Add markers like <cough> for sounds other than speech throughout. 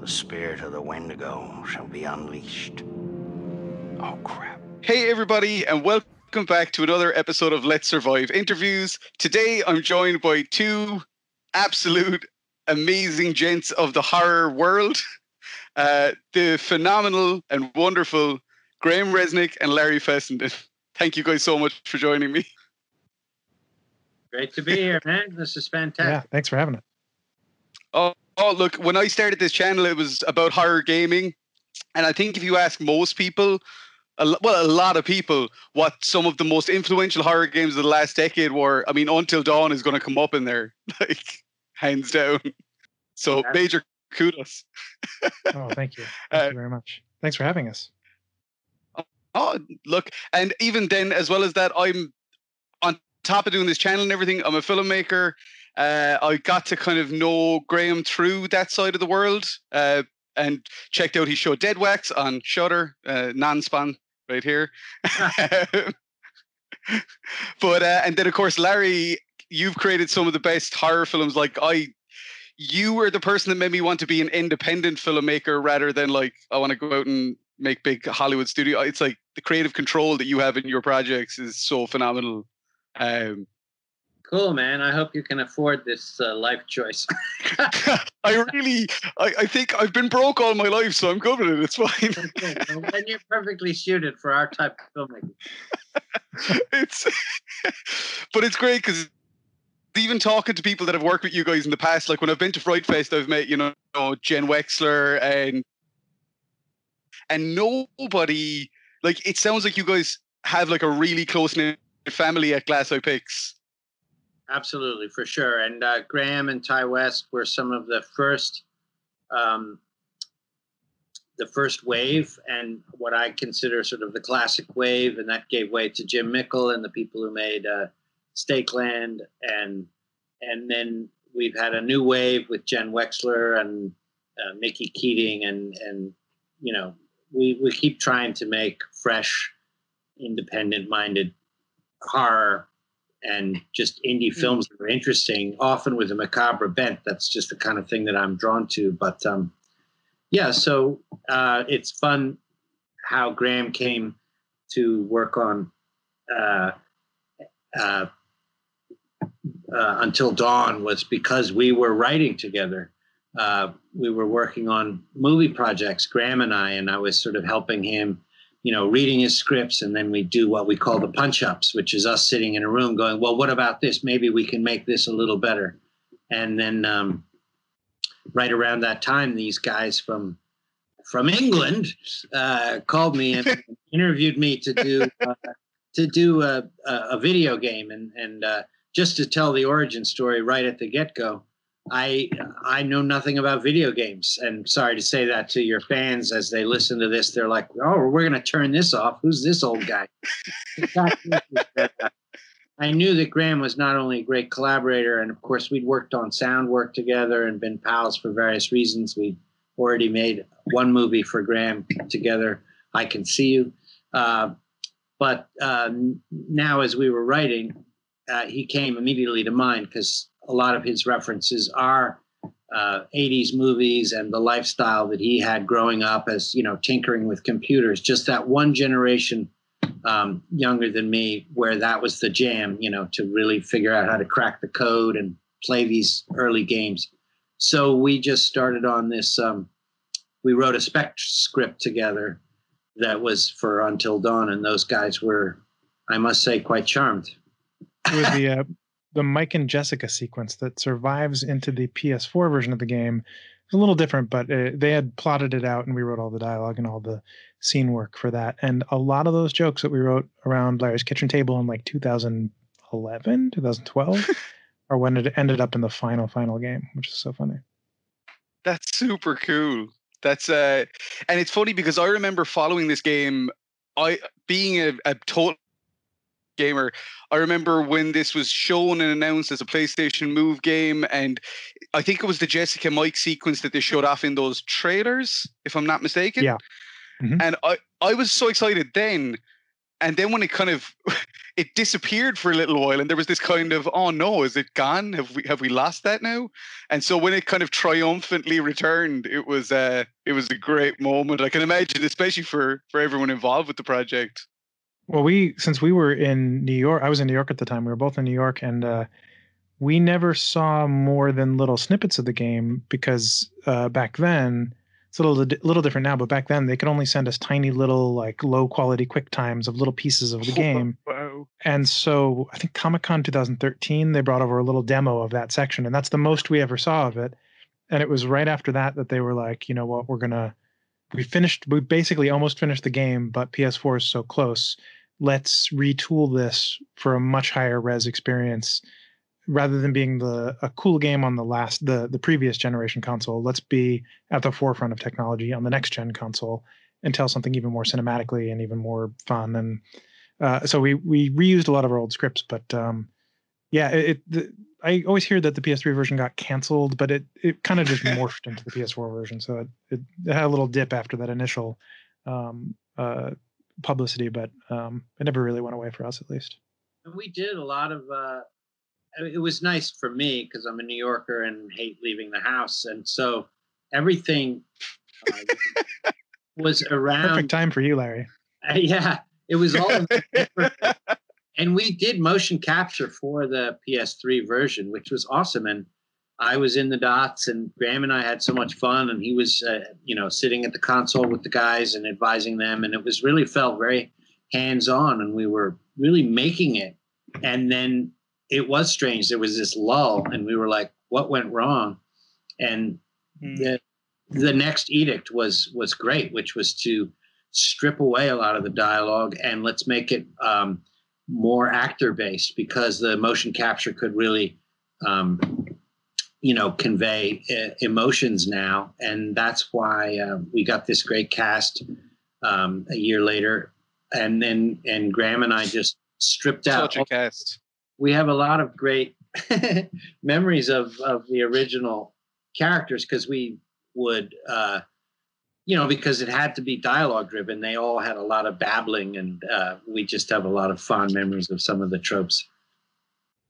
the spirit of the Wendigo shall be unleashed. Oh, crap. Hey, everybody, and welcome back to another episode of Let's Survive interviews. Today, I'm joined by two absolute amazing gents of the horror world <laughs> uh, the phenomenal and wonderful Graham Reznick and Larry Fessenden. Thank you guys so much for joining me. Great to be here, man. This is fantastic. Yeah, thanks for having it. Oh, oh, look, when I started this channel, it was about horror gaming. And I think if you ask most people, a, well, a lot of people, what some of the most influential horror games of the last decade were, I mean, Until Dawn is going to come up in there, <laughs> like, hands down. So, Yeah. major kudos. Oh, thank you. <laughs> Thank Uh, you very much. Thanks for having us. Oh, look, and even then, as well as that, I'm on top of doing this channel and everything. I'm a filmmaker. Uh, I got to kind of know Graham through that side of the world, uh, and checked out his show Deadwax on Shudder, uh, non-spawn right here. <laughs> <laughs> but uh, and then of course, Larry, you've created some of the best horror films. Like I, you were the person that made me want to be an independent filmmaker rather than like I want to go out and make big Hollywood studio. It's like the creative control that you have in your projects is so phenomenal. Um, Cool, man. I hope you can afford this uh, life choice. <laughs> <laughs> I really, I, I think I've been broke all my life, so I'm good with it. It's fine. and you're perfectly suited for our type of filmmaking. <laughs> it's, but it's great because even talking to people that have worked with you guys in the past, like when I've been to Fright Fest, I've met you know Jenn Wexler and and nobody like it sounds like you guys have like a really close knit family at Glass Eye Pix. Absolutely, for sure. And uh, Graham and Ti West were some of the first, um, the first wave, and what I consider sort of the classic wave, and that gave way to Jim Mickle and the people who made uh, Stake Land, and and then we've had a new wave with Jenn Wexler and uh, Mickey Keating, and and you know we we keep trying to make fresh, independent-minded horror and just indie films that are interesting, often with a macabre bent. That's just the kind of thing that I'm drawn to. But um, yeah, so uh, it's fun how Graham came to work on uh, uh, uh, Until Dawn was because we were writing together. Uh, we were working on movie projects, Graham and I, and I was sort of helping him you know, reading his scripts, and then we do what we call the punch ups, which is us sitting in a room going, well, what about this? Maybe we can make this a little better. And then um, right around that time, these guys from from England uh, called me and <laughs> interviewed me to do uh, to do a, a, a video game, and and uh, just to tell the origin story right at the get go. I I know nothing about video games, and sorry to say that to your fans as they listen to this. They're like, "Oh, we're going to turn this off. Who's this old guy?" <laughs> I knew that Graham was not only a great collaborator, and of course we'd worked on sound work together and been pals for various reasons. We'd already made one movie for Graham together. I can see you, uh, but uh, now as we were writing, uh, he came immediately to mind because a lot of his references are uh, 80s movies and the lifestyle that he had growing up as you know tinkering with computers just that one generation um, younger than me where that was the jam you know to really figure out how to crack the code and play these early games. So we just started on this um, we wrote a spec script together that was for until dawn and those guys were i must say quite charmed. With the uh, the Mike and Jessica sequence that survives into the PS4 version of the game. It's a little different, but uh, they had plotted it out, and we wrote all the dialogue and all the scene work for that. And a lot of those jokes that we wrote around Larry's kitchen table in like 2011, 2012, <laughs> are when it ended up in the final final game, which is so funny. That's super cool. That's uh, and it's funny because I remember following this game. I being a, a total gamer. I remember when this was shown and announced as a PlayStation Move game, and I think it was the Jessica Mike sequence that they showed off in those trailers, if I'm not mistaken. Yeah. Mhm. And I, I was so excited then, and then when it kind of <laughs> it disappeared for a little while and there was this kind of oh no is it gone have we have we lost that now and so when it kind of triumphantly returned it was uh it was a great moment i can imagine especially for for everyone involved with the project well we since we were in new york i was in new york at the time we were both in new york and uh we never saw more than little snippets of the game because uh back then it's a little little different now, but back then they could only send us tiny little like low quality quick times of little pieces of the <laughs> game. wow. And so I think Comic Con 2013 they brought over a little demo of that section, and that's the most we ever saw of it. And it was right after that that they were like, you know what, we're gonna we finished we basically almost finished the game, but PS4 is so close. Let's retool this for a much higher res experience rather than being the a cool game on the last the the previous generation console let's be at the forefront of technology on the next gen console and tell something even more cinematically and even more fun and uh, so we we reused a lot of our old scripts but um, yeah it, I always hear that the PS3 version got canceled, but it it kind of just morphed into the PS4 version. So it, it, it, had a little dip after that initial um, uh, publicity, but um, it never really went away for us, at least. And we did a lot of uh, it was nice for me because I'm a New Yorker and hate leaving the house, and so everything uh, <laughs> was around. Perfect time for you, Larry. Uh, yeah, it was all. <laughs> and we did motion capture for the PS3 version, which was awesome. And I was in the dots, and Graham and I had so much fun. And he was, uh, you know, sitting at the console with the guys and advising them, and it was really felt very hands on, and we were really making it. And then it was strange. There was this lull, and we were like, "What went wrong?" And mm. the the next edict was was great, which was to strip away a lot of the dialogue and let's make it um, more actor based because the motion capture could really, um, you know, convey uh, emotions now, and that's why uh, we got this great cast um, a year later, and then and Graham and I just stripped out. Such a cast we have a lot of great <laughs> memories of of the original characters because we would uh, you know because it had to be dialogue driven they all had a lot of babbling and uh, we just have a lot of fond memories of some of the tropes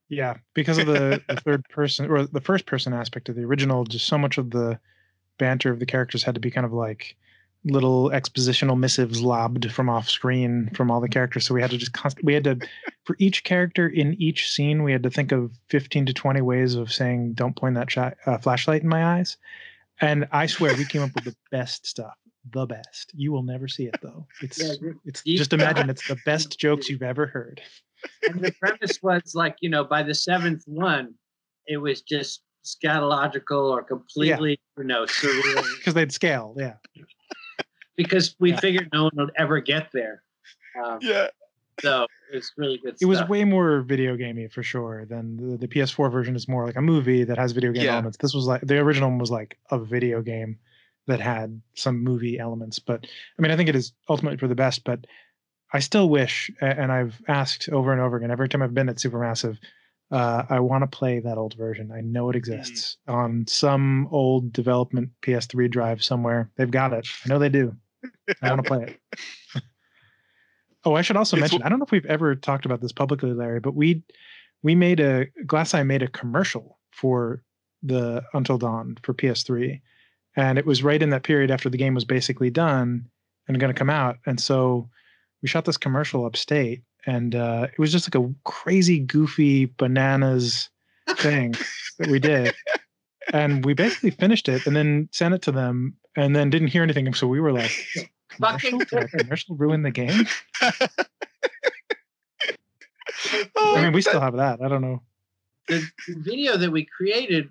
yeah because of the, the <laughs> third person or the first person aspect of the original just so much of the banter of the characters had to be kind of like little expositional missives lobbed from off screen from all the characters. So we had to just const- we had to for each character in each scene we had to think of 15 to 20 ways of saying don't point that sh- uh, flashlight in my eyes. And I swear we came up with the best stuff. The best. You will never see it though. It's yeah, it's just imagine it's the best jokes you've ever heard. And the premise was like, you know, by the seventh one, it was just scatological or completely, yeah. you know, surreal. <laughs> Because they'd scale, yeah because we yeah. figured no one would ever get there. Um, yeah. So it's really good. It stuff. was way more video gamey for sure than the, the, PS4 version is more like a movie that has video game yeah. elements. This was like the original one was like a video game that had some movie elements. But I mean, I think it is ultimately for the best. But I still wish, and I've asked over and over again every time I've been at Supermassive, uh, I want to play that old version. I know it mm-hmm. exists mm-hmm. on some old development PS3 drive somewhere. They've got it. I know they do. I want to play it. <laughs> oh, I should also it's, mention. I don't know if we've ever talked about this publicly, Larry, but we we made a Glass Eye made a commercial for the Until Dawn for PS3, and it was right in that period after the game was basically done and going to come out, and so we shot this commercial upstate, and uh, it was just like a crazy, goofy bananas <laughs> thing that we did. And we basically finished it and then sent it to them and then didn't hear anything. So we were like, <laughs> commercial, commercial ruin the game? <laughs> I mean, we still have that. I don't know. The video that we created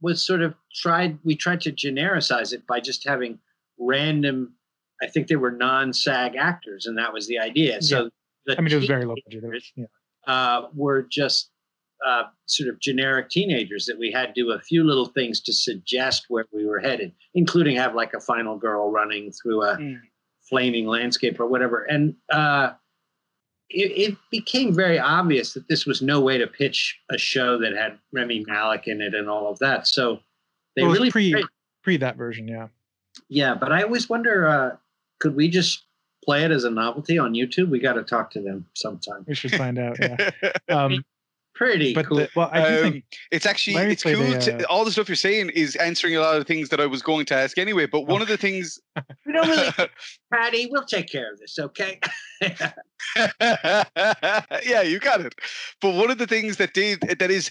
was sort of tried, we tried to genericize it by just having random, I think they were non SAG actors, and that was the idea. So yeah. I mean, it was very low budget. Yeah. Uh, were just uh, sort of generic teenagers that we had to do a few little things to suggest where we were headed, including have like a final girl running through a mm. Flaming landscape or whatever. And uh, it, it, became very obvious that this was no way to pitch a show that had Rami Malek in it and all of that. So they well, really pre pre that version, yeah. Yeah, but I always wonder, uh, could we just play it as a novelty on YouTube? We got to talk to them sometime. We should find out. Yeah. <laughs> Um, Pretty but cool. the, well, I do Um, think it's actually it's played cool. a, to, uh, all the stuff you're saying is answering a lot of things that I was going to ask anyway. But one Oh. of the things, <laughs> we don't really, <laughs> Paddy. We'll take care of this, okay? <laughs> yeah, you got it. But one of the things that did that is,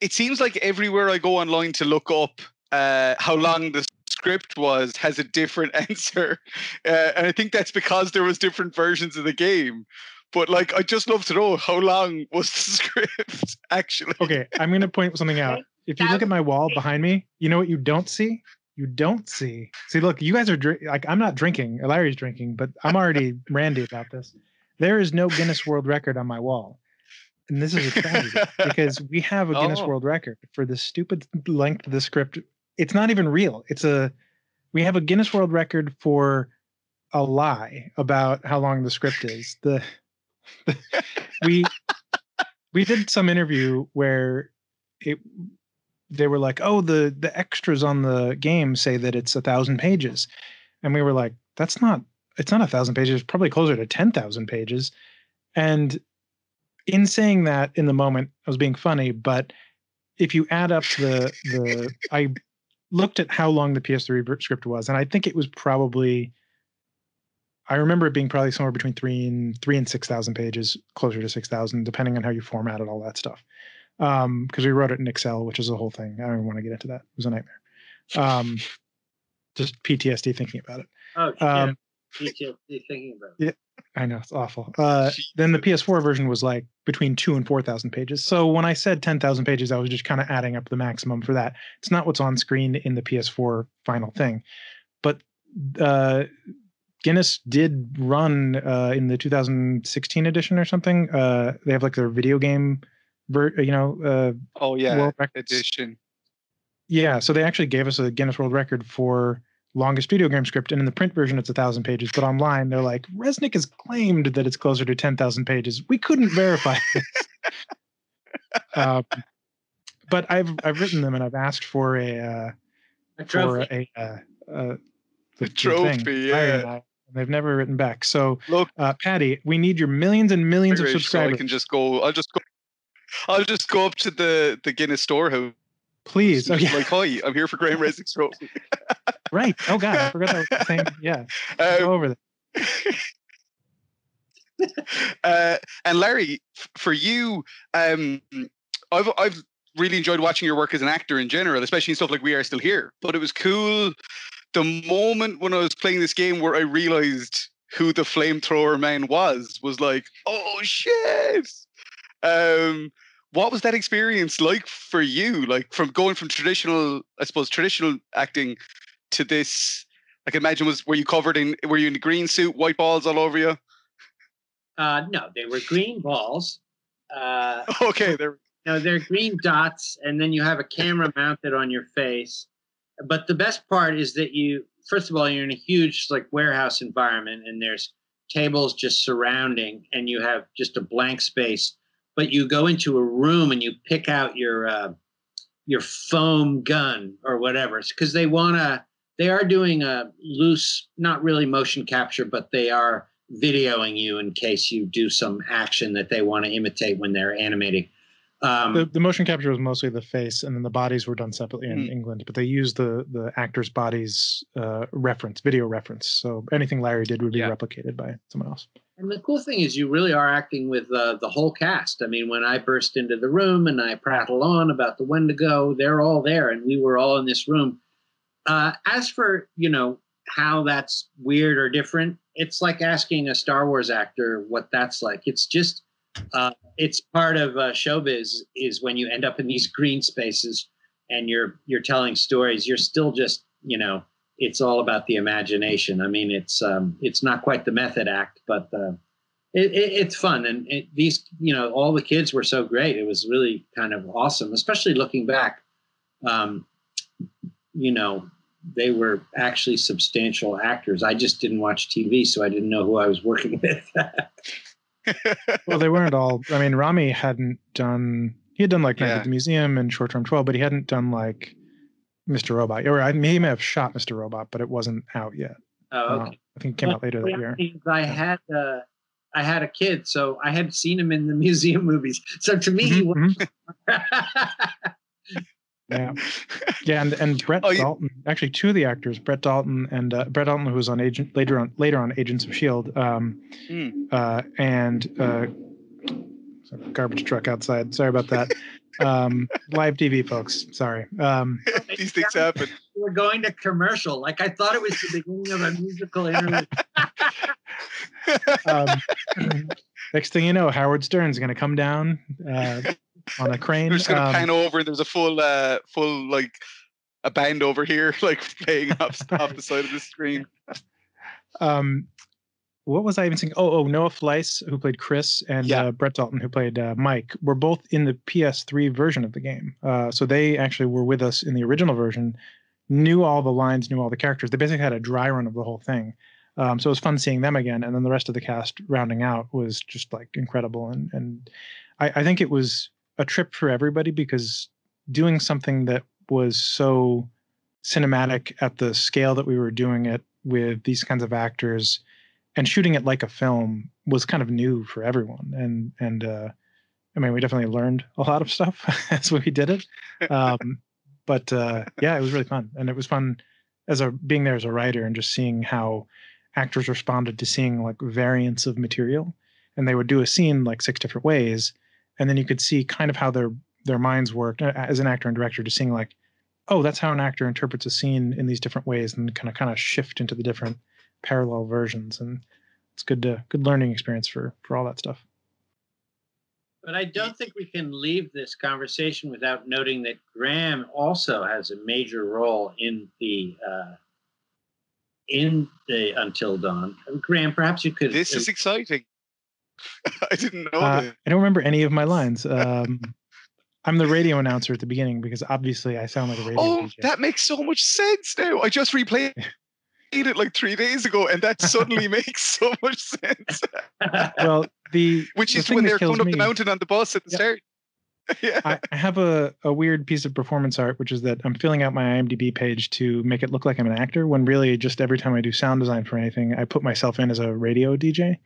it seems like everywhere I go online to look up uh, how long the script was has a different answer, uh, and I think that's because there was different versions of the game. But like, I just love to know how long was the <laughs> script actually? okay. I'm going to point something out. If you look at my wall behind me, you know what you don't see? You don't see. See, look, you guys are drink like I'm not drinking. Larry's drinking, but I'm already <laughs> randy about this. There is no Guinness World Record on my wall, and this is a tragedy because we have a <laughs> Guinness Oh. World Record for the stupid length of the script. It's not even real. It's a we have a Guinness World Record for a lie about how long the script is. The, the we we did some interview where it they were like, "Oh, the the extras on the game say that it's a thousand pages," and we were like, "That's not. It's not a thousand pages. It's probably closer to ten thousand pages." And in saying that, in the moment, I was being funny, but if you add up the the, I looked at how long the PS3 script was, and I think it was probably. I remember it being probably somewhere between three and three and six thousand pages, closer to six thousand, depending on how you formatted all that stuff. Um because we wrote it in excel which is a whole thing. I don't even want to get into that. It was a nightmare. Um just ptsd thinking about it. Oh, shit. um PTSD thinking about it. Yeah, I know. It's awful. Uh then the ps4 version was like between two and four thousand pages. So when i said 10000 pages i was just kind of adding up the maximum for that. It's not what's on screen in the ps4 final thing. But uh Guinness did run uh, in the 2016 edition or something. Uh, they have like their video game, ver- you know, uh, Oh yeah, world records. edition. Yeah, so they actually gave us a Guinness World Record for longest video game script, and in the print version, it's a thousand pages. But online, they're like, Reznick has claimed that it's closer to ten thousand pages. We couldn't verify <laughs> this. um, but I've I've written them and I've asked for a uh, A for trophy. a uh, uh, The trophy, Larry yeah. They've never written back. So, Look, uh, Paddy, we need your millions and millions of subscribers. so I can just go. I'll just go. I'll just go up to the the Guinness storehouse. Please, yeah, Like, hi, I'm here for Graham Reznick's trophy. right. Oh God, I forgot that same. <laughs> Yeah, Um, go over that. <laughs> uh, and Larry, for you, um, I've I've really enjoyed watching your work as an actor in general, especially in stuff like We Are Still Here. But it was cool the moment when I was playing this game where I realized who the flamethrower man was. Was like, oh shit. Um, what was that experience like for you? Like from going from traditional, I suppose, traditional acting to this. I can imagine was were you covered in were you in the green suit, white balls all over you? Uh, no, they were green balls. Uh, <laughs> Okay, there. no, they're green dots, and then you have a camera mounted on your face. But the best part is that you, first of all, you're in a huge like warehouse environment, and there's tables just surrounding, and you have just a blank space. But you go into a room and you pick out your uh, your foam gun or whatever, It's because they want to. They are doing a loose, not really motion capture, but they are videoing you in case you do some action that they want to imitate when they're animating. Um, the, the motion capture was mostly the face, and then the bodies were done separately in Mm. England. But they used the the actors' bodies uh, reference, video reference. So anything Larry did would be Yeah. replicated by someone else. and the cool thing is, you really are acting with uh, the whole cast. I mean, when I burst into the room and I prattle on about the Wendigo, they're all there, and we were all in this room. Uh, as for you know how that's weird or different, it's like asking a Star Wars actor what that's like. It's just uh, it's part of uh, showbiz is when you end up in these green spaces and you're you're telling stories. You're still just you know it's all about the imagination. I mean, it's um, it's not quite the method act, but uh, it, it, it's fun. And it, these you know all the kids were so great. It was really kind of awesome, especially looking back. Um, you know, they were actually substantial actors. I just didn't watch TV, so I didn't know who I was working <laughs> with. Well, they weren't all. I mean, Rami hadn't done. He had done like Night Yeah. at the Museum and Short Term Twelve, but he hadn't done like Mr. Robot. Or I, he may have shot Mr. Robot, but it wasn't out yet. Oh, Uh. I think it came out later that year. I had uh, I had a kid, so I had seen him in the <laughs> museum movies. So to me, he Mhm, was. <laughs> <laughs> Yeah, <laughs> yeah, and and Brett Oh, you- Dalton, actually two of the actors, Brett Dalton and uh, Brett Dalton, who was on Agent later on later on Agents of Shield, um, Hmm. uh, and uh, sorry, garbage truck outside. Sorry about that. <laughs> Um, live TV, folks. Sorry. Um, <laughs> These things happen. We're going to commercial. Like I thought it was the beginning of a musical interlude. um, <clears throat> next thing you know, Howard Stern's going to come down uh, on a crane. We're just gonna Um, pan over there's a full uh full like a band over here <laughs> like playing off, off the side of the screen. <laughs> um, what was I even saying? Oh, oh, Noah Fleiss, who played Chris, and Yeah. uh, Brett Dalton, who played uh, Mike, were both in the PS3 version of the game. Uh, so they actually were with us in the original version, knew all the lines, knew all the characters. They basically had a dry run of the whole thing. Um, so it was fun seeing them again, and then the rest of the cast rounding out was just like incredible. And and I, I think it was a trip for everybody because doing something that was so cinematic at the scale that we were doing it with these kinds of actors and shooting it like a film was kind of new for everyone. And and uh i mean we definitely learned a lot of stuff <laughs> as we did it. Um but uh yeah it was really fun. And it was fun as a being there as a writer and just seeing how actors responded to seeing like variants of material. And they would do a scene like six different ways and then you could see kind of how their their minds worked uh, as an actor and director just seeing like oh that's how an actor interprets a scene in these different ways and kind of kind of shift into the different parallel versions and it's good to good learning experience for for all that stuff But I don't think we can leave this conversation without noting that Graham also has a major role in the uh, in the Until Dawn. Graham, perhaps you could. This is exciting. <laughs> I didn't know uh, that. i don't remember any of my lines um <laughs> i'm the radio announcer at the beginning because obviously i sound like a radio Oh, DJ. that makes so much sense now. I just replayed <laughs> it like three days ago, and that suddenly makes so much sense. well the Which the is when they're coming up me- the mountain on the bus at the Yeah. start. yeah. I, I have a, a weird piece of performance art, which is that I'm filling out my IMDb page to make it look like I'm an actor. When really, just every time I do sound design for anything, I put myself in as a radio DJ.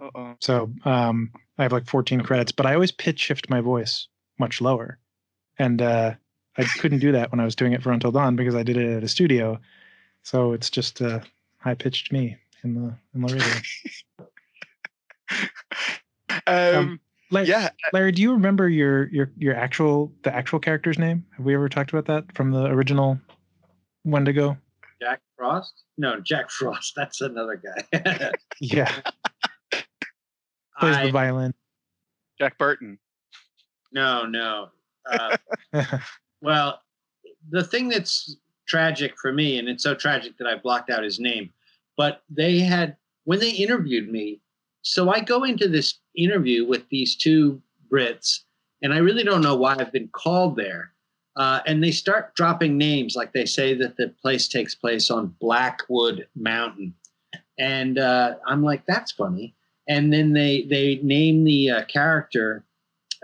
Uh-oh. So um, I have like 14 credits, but I always pitch shift my voice much lower, and uh, I couldn't do that when I was doing it for Until Dawn because I did it at a studio. So it's just uh, high pitched me in the in the radio. <laughs> Um, Larry, yeah, Larry, do you remember your your your actual the actual character's name? Have we ever talked about that from the original Wendigo? Jack Frost? No, Jack Frost. <laughs> That's another guy. <laughs> Yeah, plays I, the violin. Jack Burton. no, no. Uh, <laughs> well, the thing that's tragic for me, and it's so tragic that I blocked out his name, but they had, when they interviewed me, so I go into this interview with these two Brits, and I really don't know why I've been called there. Uh, and they start dropping names, like they say that the place takes place on Blackwood Mountain, and uh, I'm like, that's funny. And then they they name the uh, character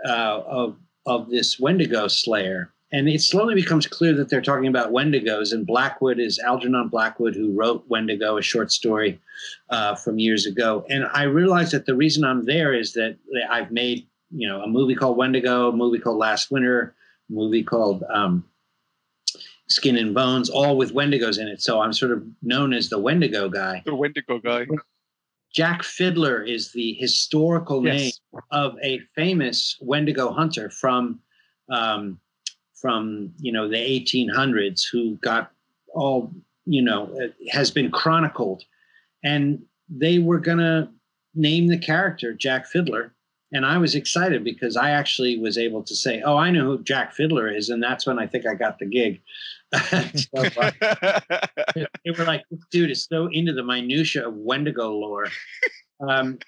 uh, of of this Wendigo Slayer, and it slowly becomes clear that they're talking about Wendigos. And Blackwood is Algernon Blackwood, who wrote Wendigo, a short story uh, from years ago. And I realized that the reason I'm there is that I've made you know a movie called Wendigo, a movie called Last Winter, a movie called um, Skin and Bones, all with Wendigos in it. So I'm sort of known as the Wendigo guy. The Wendigo guy. Jack Fiddler is the historical name yes. of a famous Wendigo hunter from um, from you know the 1800s who got all you know uh, has been chronicled, and they were gonna name the character Jack Fiddler, and I was excited because I actually was able to say, "Oh, I know who Jack Fiddler is," and that's when I think I got the gig. <laughs> so, uh, they were like, "This dude is so into the minutia of Wendigo lore." Um,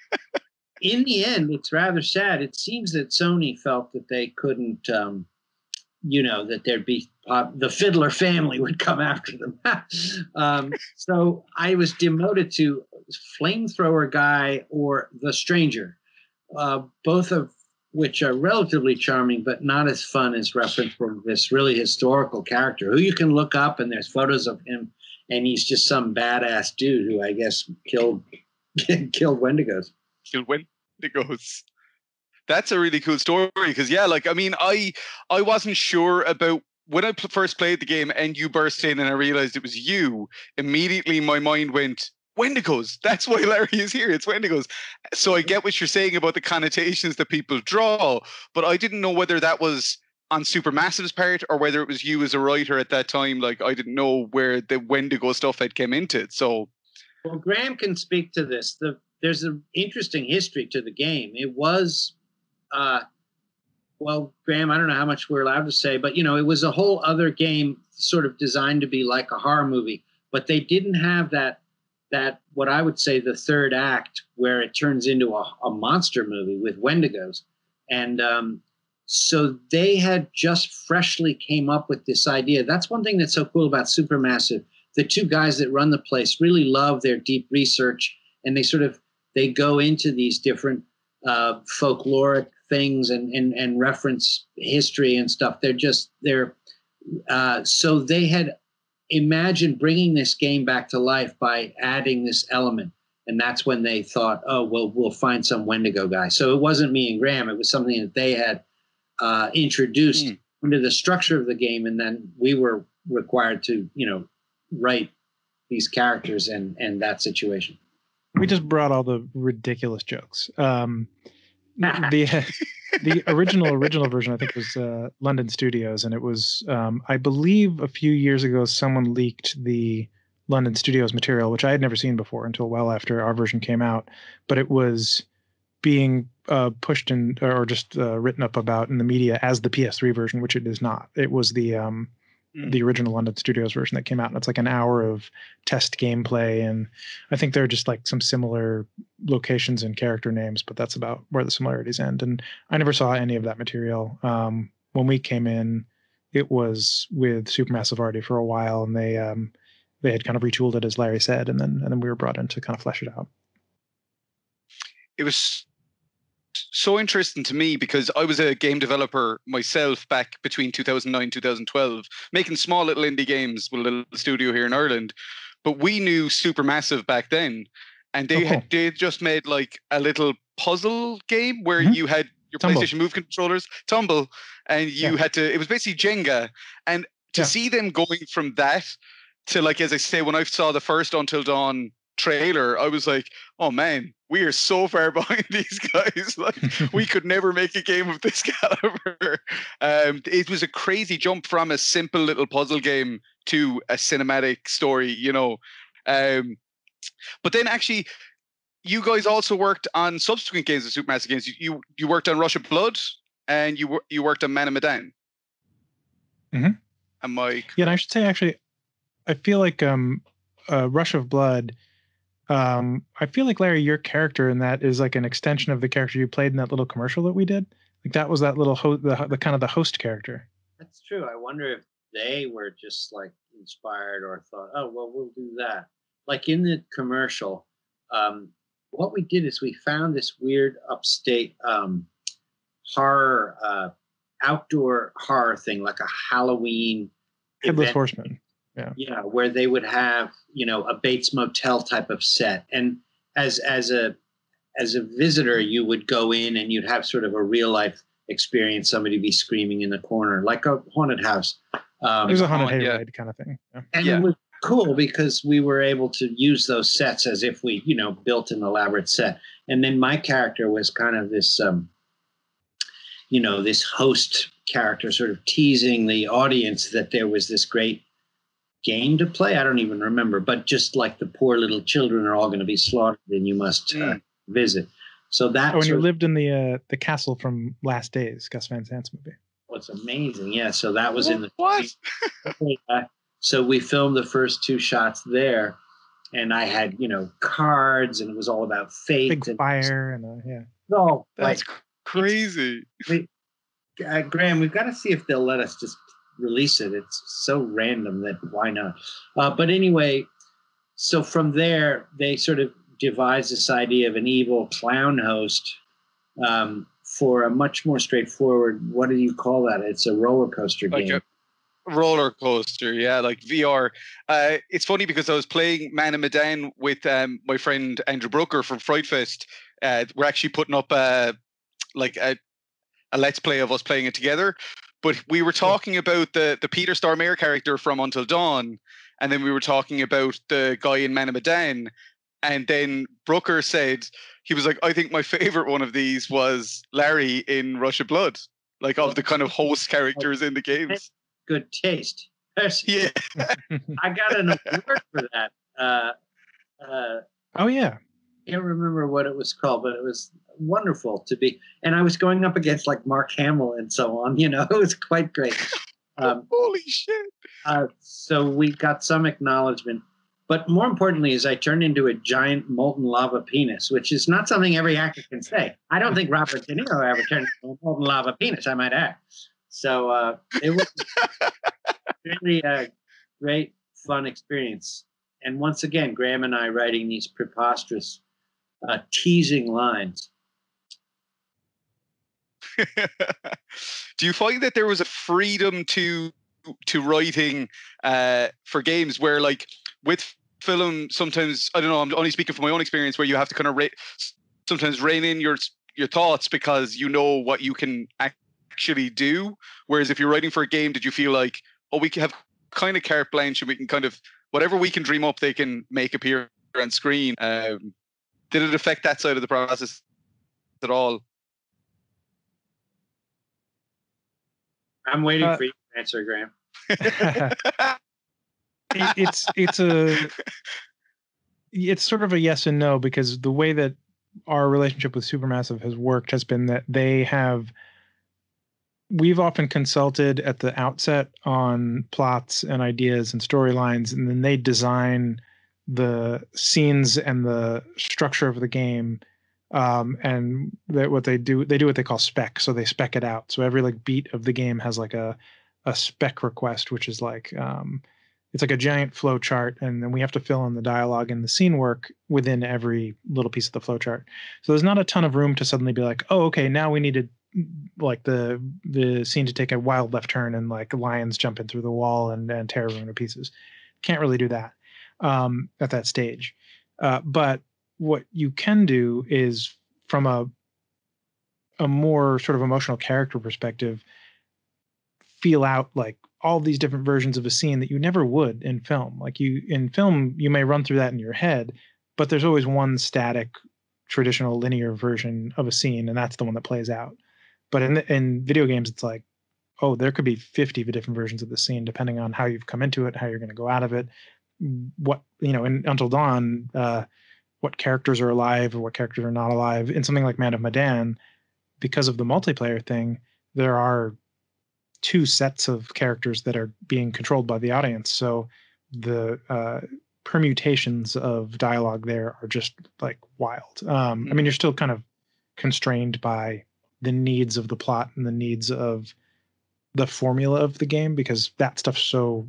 in the end, it's rather sad. It seems that Sony felt that they couldn't, um, you know, that there'd be uh, the Fiddler family would come after them. <laughs> um, so I was demoted to flamethrower guy or the stranger, uh, both of which are relatively charming, but not as fun as reference for this really historical character who you can look up, and there's photos of him and he's just some badass dude who I guess killed <laughs> killed Wendigos. Killed Wendigos. That's a really cool story because yeah, like I mean, I I wasn't sure about when I first played the game and you burst in and I realized it was you. Immediately, my mind went Wendigos. That's why Larry is here. It's Wendigos. So I get what you're saying about the connotations that people draw, but I didn't know whether that was on Supermassive's part or whether it was you as a writer at that time. Like I didn't know where the Wendigo stuff had come into it. So, well, Graham can speak to this. The there's an interesting history to the game. It was, uh, well, Graham, I don't know how much we're allowed to say, but you know, it was a whole other game, sort of designed to be like a horror movie, but they didn't have that that what I would say the third act where it turns into a, a monster movie with Wendigos, and um, so they had just freshly came up with this idea. That's one thing that's so cool about Supermassive. The two guys that run the place really love their deep research, and they sort of they go into these different uh, folkloric things and, and and reference history and stuff. They're just they're uh, so they had imagined bringing this game back to life by adding this element and that's when they thought oh well we'll find some wendigo guy so it wasn't me and graham it was something that they had uh, introduced mm. into the structure of the game, and then we were required to, you know, write these characters and and that situation. We just brought all the ridiculous jokes. Um, <laughs> the the original original version, I think, was uh, London Studios, and it was, um, I believe, a few years ago, someone leaked the London Studios material, which I had never seen before until well after our version came out. But it was being uh, pushed in or just uh, written up about in the media as the PS3 version, which it is not. It was the um. The original London Studios version that came out, and it's like an hour of test gameplay, and I think there are just like some similar locations and character names, but that's about where the similarities end. And I never saw any of that material um, when we came in. It was with Supermassive already for a while, and they um, they had kind of retooled it as Larry said, and then and then we were brought in to kind of flesh it out. It was so interesting to me because I was a game developer myself back between 2009 2012, making small little indie games with a little studio here in Ireland. But we knew Supermassive back then, and they oh, had they just made like a little puzzle game where mm-hmm. you had your Tumble. PlayStation Move controllers, Tumble, and you yeah. had to. It was basically Jenga, and to yeah. see them going from that to like as I say, when I saw the first Until Dawn trailer, I was like, oh man, we are so far <laughs> behind these guys. Like we could never make a game of this <laughs> caliber. Um, it was a crazy jump from a simple little puzzle game to a cinematic story, you know. Um, but then actually, you guys also worked on subsequent games of Supermassive games. You, you you worked on Rush of Blood and you you worked on Man of Medan. Mm-hmm. Am I? Yeah, and I should say actually, I feel like um, uh, Rush of Blood um, I feel like Larry, your character in that is like an extension of the character you played in that little commercial that we did. Like that was that little host, the, the kind of the host character. That's true. I wonder if they were just like inspired or thought, oh well, we'll do that. Like in the commercial, um, what we did is we found this weird upstate um, horror, uh, outdoor horror thing, like a Halloween. Headless event. Horseman. Yeah. Yeah, where they would have, you know, a Bates Motel type of set. And as as a as a visitor, you would go in and you'd have sort of a real life experience, somebody be screaming in the corner, like a haunted house. Um, it was a haunted hayride yeah. kind of thing. Yeah. And yeah. it was cool because we were able to use those sets as if we, you know, built an elaborate set. And then my character was kind of this, um, you know, this host character, sort of teasing the audience that there was this great game to play. I don't even remember, but just like the poor little children are all going to be slaughtered and you must uh, mm. visit. So that oh, when you lived in the uh, the castle from Last Days, Gus Van Sant's movie. What's amazing, yeah. So that was in the what? <laughs> so we filmed the first two shots there, and I had you know cards, and it was all about fate, big and fire, and uh, yeah. No, that's like, crazy. We, uh, Graham, we've got to see if they'll let us just release it. It's so random that why not? Uh, but anyway, so from there, they sort of devised this idea of an evil clown host um, for a much more straightforward. What do you call that? It's a roller coaster game. Roller coaster yeah like vr uh, it's funny because i was playing man of medan with um, my friend andrew brooker from frightfest uh, we're actually putting up a like a, a let's play of us playing it together but we were talking about the the peter stormare character from until dawn and then we were talking about the guy in man of medan and then brooker said he was like i think my <laughs> favorite one of these was larry in rush of blood like of the kind of host <laughs> characters in the games Good taste. yeah <laughs> I got an award for that. Uh, uh, Oh yeah. I can't remember what it was called, but it was wonderful to be. And I was going up against like Mark Hamill and so on. You know, <laughs> it was quite great. Um, holy shit uh, so we got some acknowledgement. But more importantly, is I turned into a giant molten lava penis, which is not something every actor can say. I don't think Robert De Niro ever turned into a molten lava penis. I might add. So uh, it was <laughs> really a great, fun experience. And once again, Graham and I writing these preposterous, uh, teasing lines. <laughs> do you find that there was a freedom to to writing uh, for games where like with film sometimes i don't know i'm only speaking from my own experience where you have to kind of rate sometimes rein in your your thoughts because you know what you can actually do whereas if you're writing for a game did you feel like oh we can have kind of carte blanche and we can kind of whatever we can dream up they can make appear on screen um, did it affect that side of the process at all I'm waiting Uh, for you to answer, Graham. <laughs> It- it's it's a it's sort of a yes and no because the way that our relationship with Supermassive has worked has been that they have we've often consulted at the outset on plots and ideas and storylines and then they design the scenes and the structure of the game um, and that what they do they do what they call spec so they spec it out. So every like beat of the game has like a a spec request which is like um, it's like a giant flow chart and then we have to fill in the dialogue and the scene work within every little piece of the flow chart. So there's not a ton of room to suddenly be like oh okay now we need to like the the scene to take a wild left turn and like lions jumping through the wall and and tear everyone to pieces. Can't really do that um, at that stage uh, but what you can do is from a a more sort of emotional character perspective feel out like all these different versions of a scene that you never would in film. Like you in film, you may run through that in your head, but there's always one static, traditional linear version of a scene, and that's the one that plays out. But in in video games, it's like, oh, there could be 50 different versions of the scene depending on how you've come into it, how you're going to go out of it, what you know. In Until Dawn, uh, what characters are alive or what characters are not alive. In something like Man of Medan, because of the multiplayer thing, there are two sets of characters that are being controlled by the audience. So the uh, permutations of dialogue there are just like wild. Um, I mean, you're still kind of constrained by the needs of the plot and the needs of the formula of the game because that stuff's so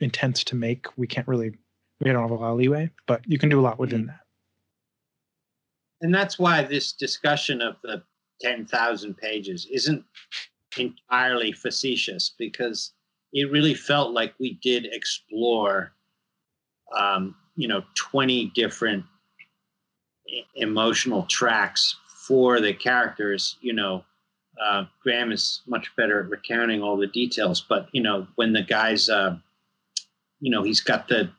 intense to make. We can't really, we don't have a lot of leeway, but you can do a lot within that. And that's why this discussion of the 10,000 pages isn't entirely facetious because it really felt like we did explore, um, you know, 20 different emotional tracks for the characters. You know, uh, Graham is much better at recounting all the details, but, you know, when the guy's, uh, you know, he's got the,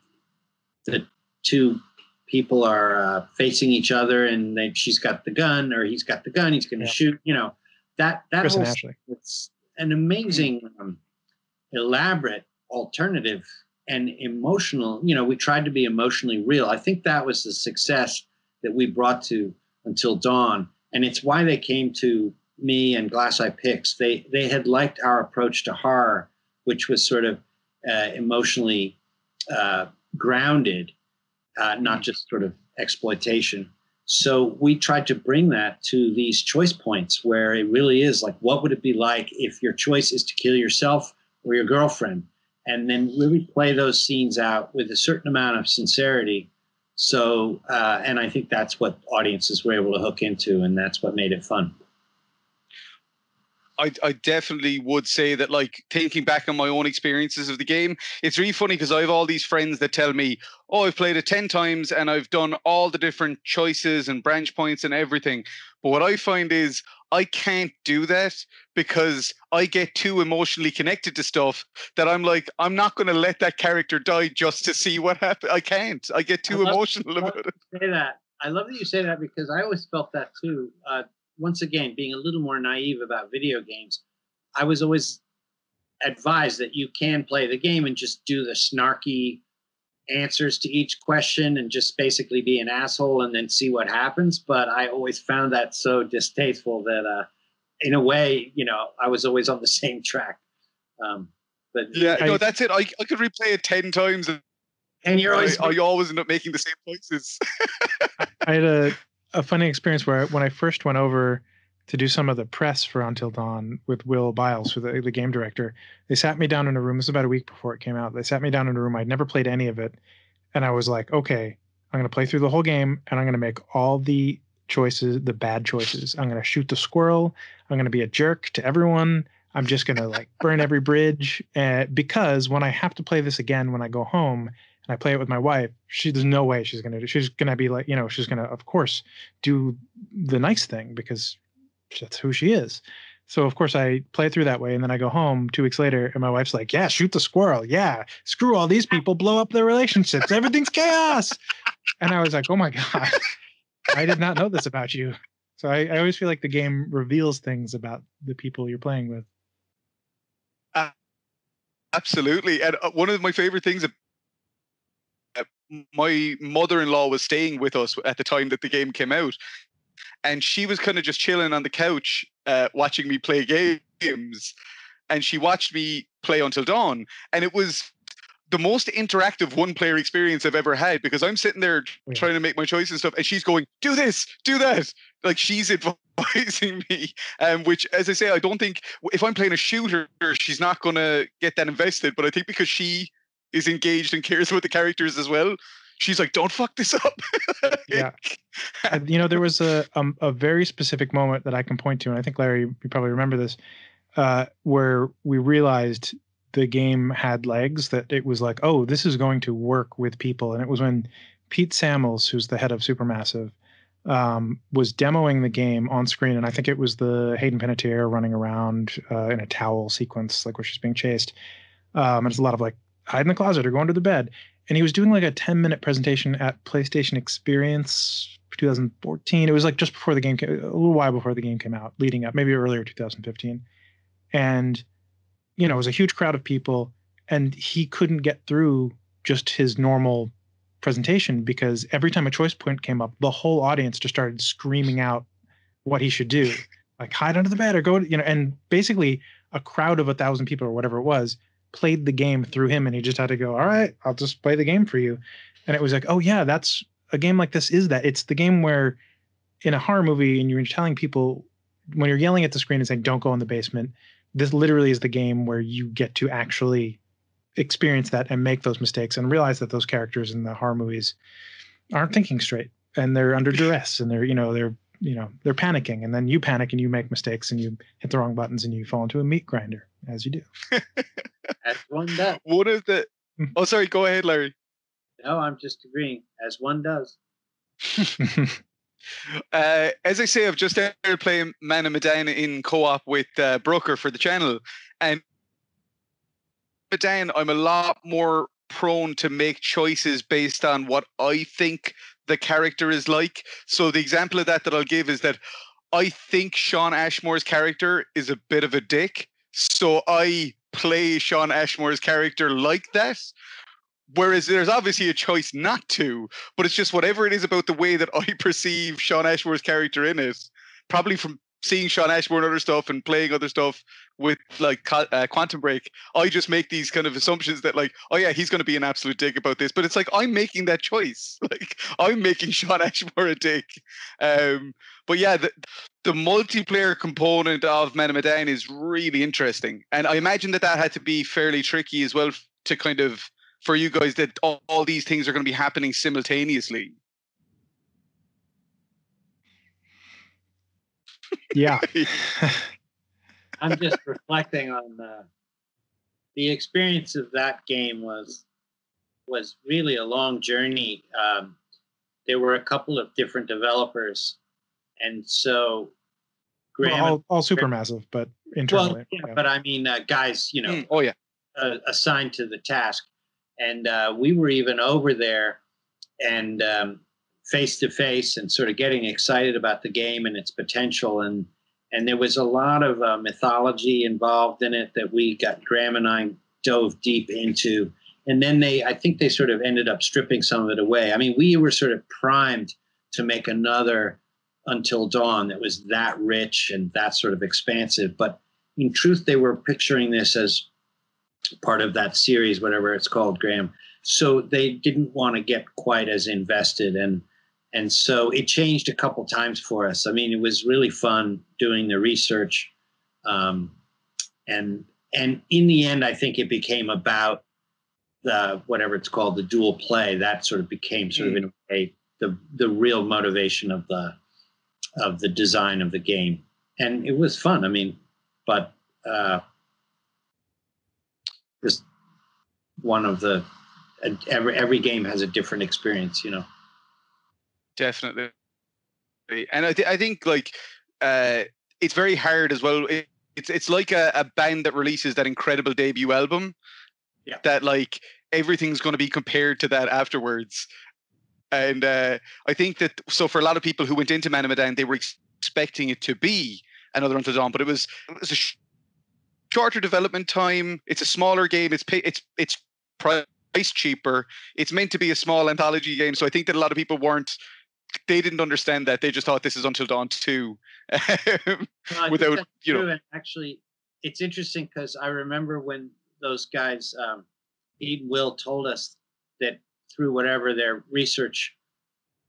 the two people are uh, facing each other and they, she's got the gun or he's got the gun he's going to Yeah. shoot you know that that Chris whole and it's an amazing um, elaborate alternative and emotional you know we tried to be emotionally real. I think that was the success that we brought to until dawn. And it's why they came to me and glass eye pix. They they had liked our approach to horror which was sort of uh, emotionally uh, grounded uh, not just sort of exploitation so we tried to bring that to these choice points where it really is like, what would it be like if your choice is to kill yourself or your girlfriend? And then really play those scenes out with a certain amount of sincerity. So, uh, and I think that's what audiences were able to hook into, and that's what made it fun. I, I definitely would say that like thinking back on my own experiences of the game it's really funny because i have all these friends that tell me oh i've played it 10 times and i've done all the different choices and branch points and everything but what i find is i can't do that because i get too emotionally connected to stuff that i'm like i'm not going to let that character die just to see what happens i can't i get too I love- emotional about it say that. I love that you say that because I always felt that too. Uh, once again, being a little more naive about video games, I was always advised that you can play the game and just do the snarky answers to each question and just basically be an asshole and then see what happens. But I always found that so distasteful that, uh, in a way, you know, I was always on the <laughs> same track. Um, but yeah I- no that's it I, I could replay it 10 times and and you're always I, I always end up making the same choices <laughs> I had a, a funny experience where when I first went over to do some of the press for Until Dawn with Will Byles, who the, the game director, they sat me down in a room. This was about a week before it came out. They sat me down in a room. I'd never played any of it. And I was like, okay, I'm going to play through the whole game and I'm going to make all the choices, the bad choices. I'm going to shoot the squirrel. I'm going to be a jerk to everyone. I'm just going to like burn every bridge. Uh, because when I have to play this again, when I go home, and I play it with my wife, she there's no way she's gonna do. She's gonna be like, you know, she's gonna, of course, do the nice thing because that's who she is. So of course I play through that way, and then I go home two weeks later, and my wife's like, "Yeah, shoot the squirrel. Yeah, screw all these people, blow up their relationships. Everything's chaos." And I was like, "Oh my <laughs> god, I did not know this about you." So I, I always feel like the game reveals things about the people you're playing with. Absolutely. And uh, one of my favorite things, uh, my mother-in-law was staying with us at the time that the game came out, and she was kind of just chilling on the couch, uh, watching me play games, and she watched me play Until Dawn, and it was the most interactive one-player experience I've ever had because I'm sitting there Yeah. trying to make my choice and stuff, and she's going, "Do this, do that." Like she's <laughs> advising me, um, which, as I say, I don't think if I'm playing a shooter, she's not going to get that invested. But I think because she is engaged and cares about the characters as well, she's like, "Don't fuck this up." <laughs> Yeah. <laughs> You know, there was a um, a very specific moment that I can point to, and I think Larry, you probably remember this, uh, where we realized the game had legs. That it was like, oh, this is going to work with people, and it was when Pete Samuels, who's the head of Supermassive, um, was demoing the game on screen, and I think it was the Hayden Panettiere running around uh, in a towel sequence, like where she's being chased. Um, and it's a lot of like hide in the closet or go under the bed and he was doing like a 10 minute presentation at PlayStation Experience 2014. It was like just before the game came, a little while before the game came out, leading up, maybe earlier 2015. And, you know, it was a huge crowd of people, and he couldn't get through just his normal presentation because every time a choice point came up, the whole audience just started screaming out what he should do, like hide under the bed or go, you know, and basically a crowd of a thousand people or whatever it was played the game through him and he just had to go all right i'll just play the game for you. And it was like oh yeah that's a game like this is that. It's the game where in a horror movie and you're telling people when you're yelling at the screen and saying don't go in the basement this literally is the game where you get to actually experience that and make those mistakes and realize that those characters in the horror movies aren't thinking straight and they're under <laughs> duress and they're you know they're you know they're panicking. And then you panic and you make mistakes and you hit the wrong buttons and you fall into a meat grinder as you do as one does. <laughs> One of the Mhm. oh, sorry, go ahead, Larry. No, I'm just agreeing, as one does. <laughs> Uh, as I say, I've just started playing Man of Medan in co-op with uh, Brooker for the channel, and Medan, I'm a lot more prone to make choices based on what I think the character is like. So the example of that that I'll give is that I think Shawn Ashmore's character is a bit of a dick, so I play Shawn Ashmore's character like that. Whereas there's obviously a choice not to, but it's just whatever it is about the way that I <laughs> perceive Shawn Ashmore's character in it, probably from seeing Shawn Ashmore and other stuff and playing other stuff with like uh, Quantum Break, I just make these kind of assumptions that like, oh yeah, he's going to be an absolute dick about this, but it's like I'm making that choice. <laughs> Like I'm making Shawn Ashmore a dick. Um, but yeah, the, the multiplayer component of Man of Medan is really interesting, and I imagine that that had to be fairly tricky as well to kind of for you guys that all, all these things are going to be happening simultaneously. <laughs> yeah I'm just reflecting on uh, the experience of that game was was really a long journey. Um, there were a couple of different developers, and so Graham well, all, all supermassive, but internally. Well, yeah, yeah. But I mean, uh, guys, you know, mm, oh yeah, uh, assigned to the task, and uh, we were even over there and face to face and sort of getting excited about the game and its potential. And and there was a lot of uh, mythology involved in it that we got Graham and I dove deep into. And then they i think they sort of ended up stripping some of it away. I mean we were sort of primed to make another until dawn that was that rich and that sort of expansive. But in truth they were picturing this as part of that series whatever it's called graham. So they didn't want to get quite as invested. And and so it changed a couple times for us i mean it was really fun doing the research um, and and in the end i think it became about the whatever it's called, the dual play, that sort of became sort of mm. in a way the the real motivation of the of the design of the game, and it was fun. I mean, but uh, just one of the every every game has a different experience, you know. Definitely, and I th- I think like uh, it's very hard as well. It, it's it's like a, a band that releases that incredible debut album yeah. that like everything's going to be compared to that afterwards. And uh, I think that so for a lot of people who went into Man of they were expecting it to be another Until Dawn, but it was it was a sh- shorter development time. It's a smaller game. It's pay, it's it's price cheaper. It's meant to be a small anthology game. So I think that a lot of people weren't they didn't understand that. They just thought this is Until Dawn two, without you know. And actually, it's interesting because I remember when those guys, um, Eden Will, told us that through whatever their research,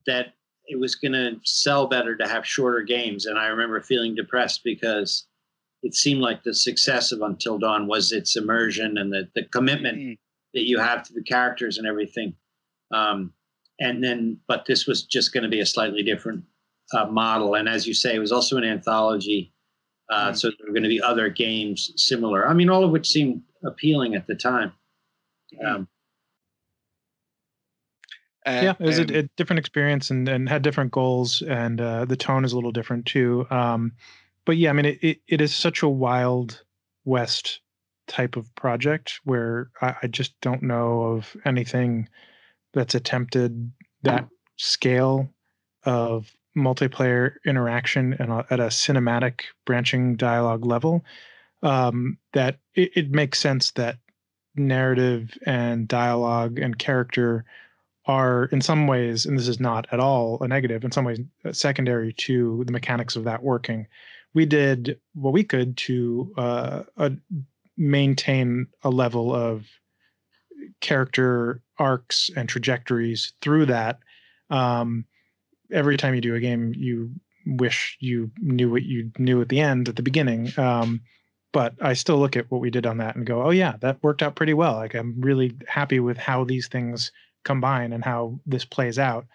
that it was going to sell better to have shorter games. And I remember feeling depressed because it seemed like the success of Until Dawn was its immersion and the, the commitment mm. that you have to the characters and everything. Um, and then, but this was just going to be a slightly different uh, model. And as you say, it was also an anthology. Uh, mm. So there were going to be other games similar. I mean, all of which seemed appealing at the time. Um, yeah, it was a, a, different experience and, and had different goals, and uh, the tone is a little different too. Um, but yeah, I mean, it, it, it is such a wild west type of project where I, I just don't know of anything that's attempted that scale of multiplayer interaction and at a cinematic branching dialogue level um, that it, it, makes sense that narrative and dialogue and character are in some ways and this is not at all a negative in some ways uh, secondary to the mechanics of that working. We did what we could to uh, uh, maintain a level of character arcs and trajectories through that um, every time you do a game you wish you knew what you knew at the end at the beginning um, but I still look at what we did on that and go, oh yeah, that worked out pretty well. Like I'm really happy with how these things combine and how this plays out.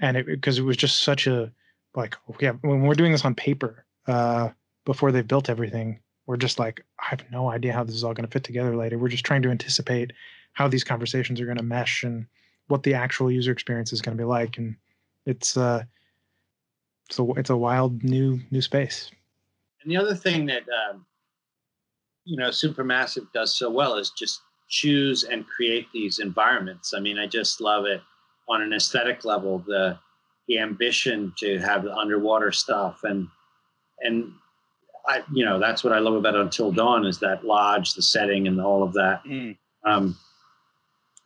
And it because it was just such a like yeah, when we're doing this on paper, uh, before they've built everything, we're just like, I have no idea how this is all going to fit together later. We're just trying to anticipate how these conversations are going to mesh and what the actual user experience is going to be like. And it's uh so it's a wild new new space. And the other thing that um, you know supermassive does so well is just choose and create these environments i mean i just love it on an aesthetic level the the ambition to have the underwater stuff and and i you know that's what i love about until dawn is that lodge the setting and all of that mm. um,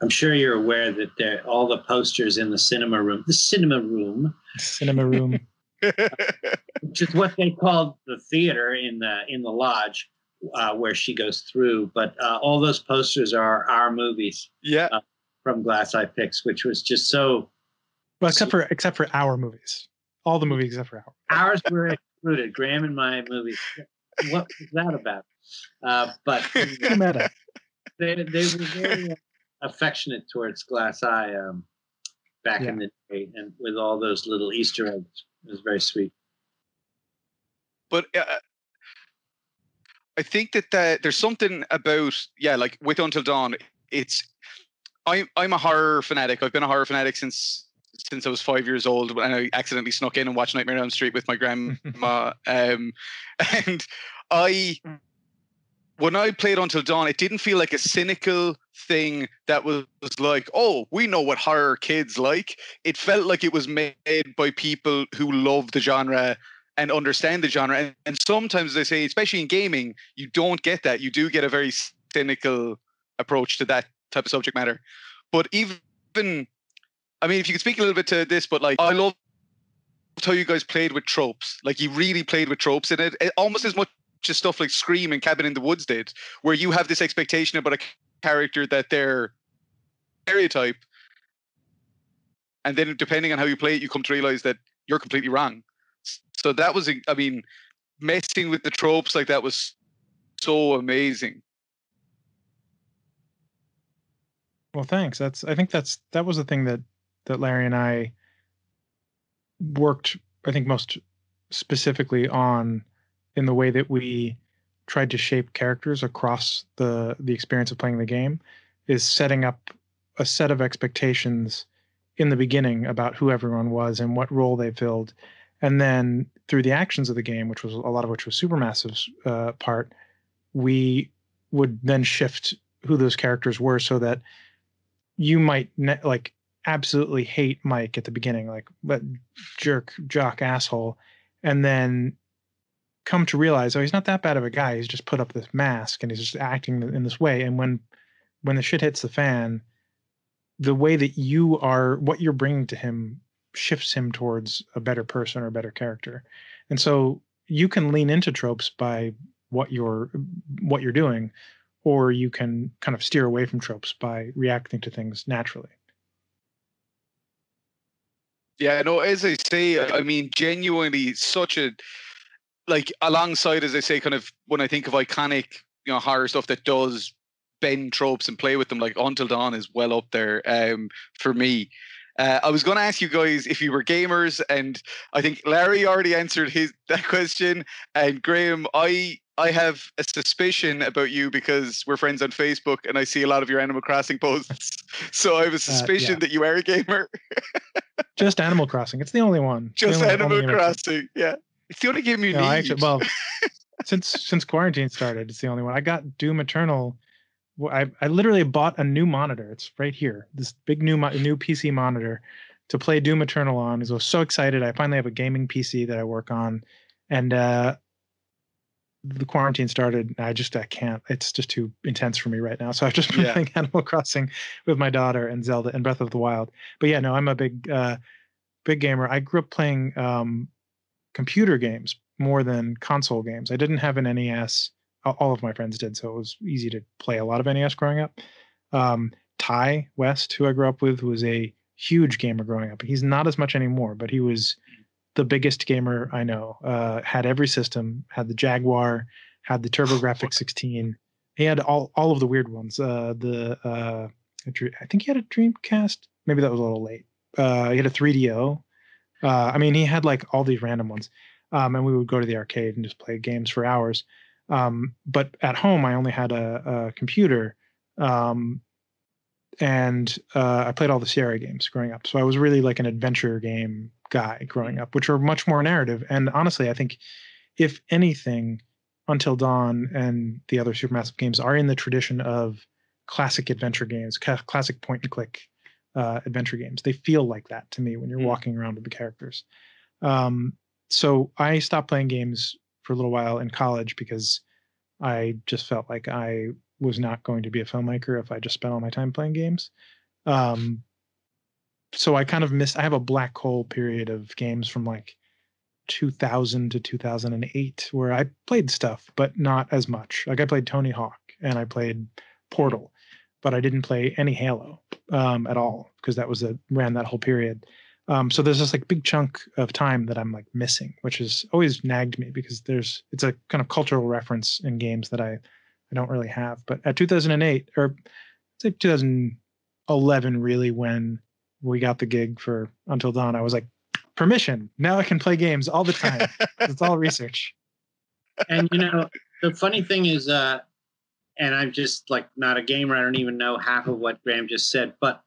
i'm sure you're aware that there all the posters in the cinema room the cinema room cinema room <laughs> <laughs> which is what they called the theater in the in the lodge uh, where she goes through. But uh, all those posters are our movies. Yeah. Uh, from Glass Eye Pix, which was just so. Well, except for except for our movies, all the movies except for our. Ours were excluded. Graham and my movies. What was that about? Uh, but <laughs> meta. They they were very affectionate towards Glass Eye um, back yeah. in the day, and with all those little Easter eggs, it was very sweet. But uh, I think that the, there's something about yeah, like with Until Dawn, it's I'm I'm a horror fanatic. I've been a horror fanatic since since I was five years old when I accidentally snuck in and watched Nightmare on Elm Street with my grandma. <laughs> um, <laughs> and I when I played Until Dawn, it didn't feel like a cynical thing that was, was like, oh, we know what horror kids like. It felt like it was made by people who love the genre and understand the genre. And, and sometimes they say, especially in gaming, you don't get that. You do get a very cynical approach to that type of subject matter. But even, I mean, if you could speak a little bit to this, but like, I love how you guys played with tropes. Like, you really played with tropes in it, it almost as much as stuff like Scream and Cabin in the Woods did, where you have this expectation about a character that they're stereotype. And then depending on how you play it, you come to realize that you're completely wrong. So that was, I mean, messing with the tropes like that was so amazing. Well, thanks. That's I think that's that was the thing that that Larry and I worked. I think most specifically on in the way that we tried to shape characters across the the experience of playing the game is setting up a set of expectations in the beginning about who everyone was and what role they filled. And then through the actions of the game which was a lot of which was supermassive's uh, part we would then shift who those characters were so that you might ne- like absolutely hate Mike at the beginning, like but jerk, jock, asshole, and then come to realize, oh, he's not that bad of a guy. He's just put up this mask and he's just acting in this way. And when when the shit hits the fan, the way that you are, what you're bringing to him, shifts him towards a better person or a better character. And so you can lean into tropes by what you're what you're doing or you can kind of steer away from tropes by reacting to things naturally. Yeah, no, as I say, I mean, genuinely such a like alongside, as I say, kind of when I think of iconic, you know, horror stuff that does bend tropes and play with them, like Until Dawn is well up there um, for me. Uh, I was going to ask you guys if you were gamers, and I think Larry already answered his <laughs> that question. And Graham, I I have a suspicion about you because we're friends on Facebook and I see a lot of your Animal Crossing posts. <laughs> So I have a suspicion uh, yeah. that you are a gamer. Just Animal Crossing. It's the only one. <laughs> Just only, Animal only Crossing. Yeah. It's the only game you no, need. Actually, well, <laughs> since since quarantine started, it's the only one. I got Doom Eternal. I I literally bought a new monitor. It's right here. This big new new PC monitor to play Doom Eternal on. I was so excited. I finally have a gaming PC that I work on, and uh, the quarantine started, I just I can't. It's just too intense for me right now. So I've just been yeah. playing <laughs> Animal Crossing with my daughter and Zelda and Breath of the Wild. But yeah, no, I'm a big uh, big gamer. I grew up playing um, computer games more than console games. I didn't have an NES. All of my friends did, so it was easy to play a lot of NES growing up. Um, Ti West, who I grew up with, was a huge gamer growing up. He's not as much anymore, but he was the biggest gamer I know. Uh, had every system, had the Jaguar, had the <laughs> TurboGrafx 16. He had all all of the weird ones. Uh, the uh, I think he had a Dreamcast. Maybe that was a little late. Uh, he had a 3DO. Uh, I mean, he had like all these random ones. Um, and we would go to the arcade and just play games for hours. Um, but at home, I only had a, a computer. Um, and uh, I played all the Sierra games growing up. So I was really like an adventure game guy growing up, which are much more narrative. And honestly, I think if anything, Until Dawn and the other Supermassive games are in the tradition of classic adventure games, ca- classic point and click uh, adventure games. They feel like that to me when you're mm. walking around with the characters. Um, so I stopped playing games for a little while in college because I just felt like I was not going to be a filmmaker if I just spent all my time playing games. Um, so I kind of missed. I have a black hole period of games from like 2000 to 2008 where I played stuff, but not as much. Like I played Tony Hawk and I played Portal, but I didn't play any Halo um, at all because that was a ran that whole period. Um, so there's this like big chunk of time that I'm like missing, which has always nagged me because there's it's a kind of cultural reference in games that I I don't really have. But at 2008 or say 2011, really when we got the gig for Until Dawn, I was like, permission. Now I can play games all the time. it's all <laughs> research. And you know, the funny thing is, uh, and I'm just like not a gamer. I don't even know half of what Graham just said, but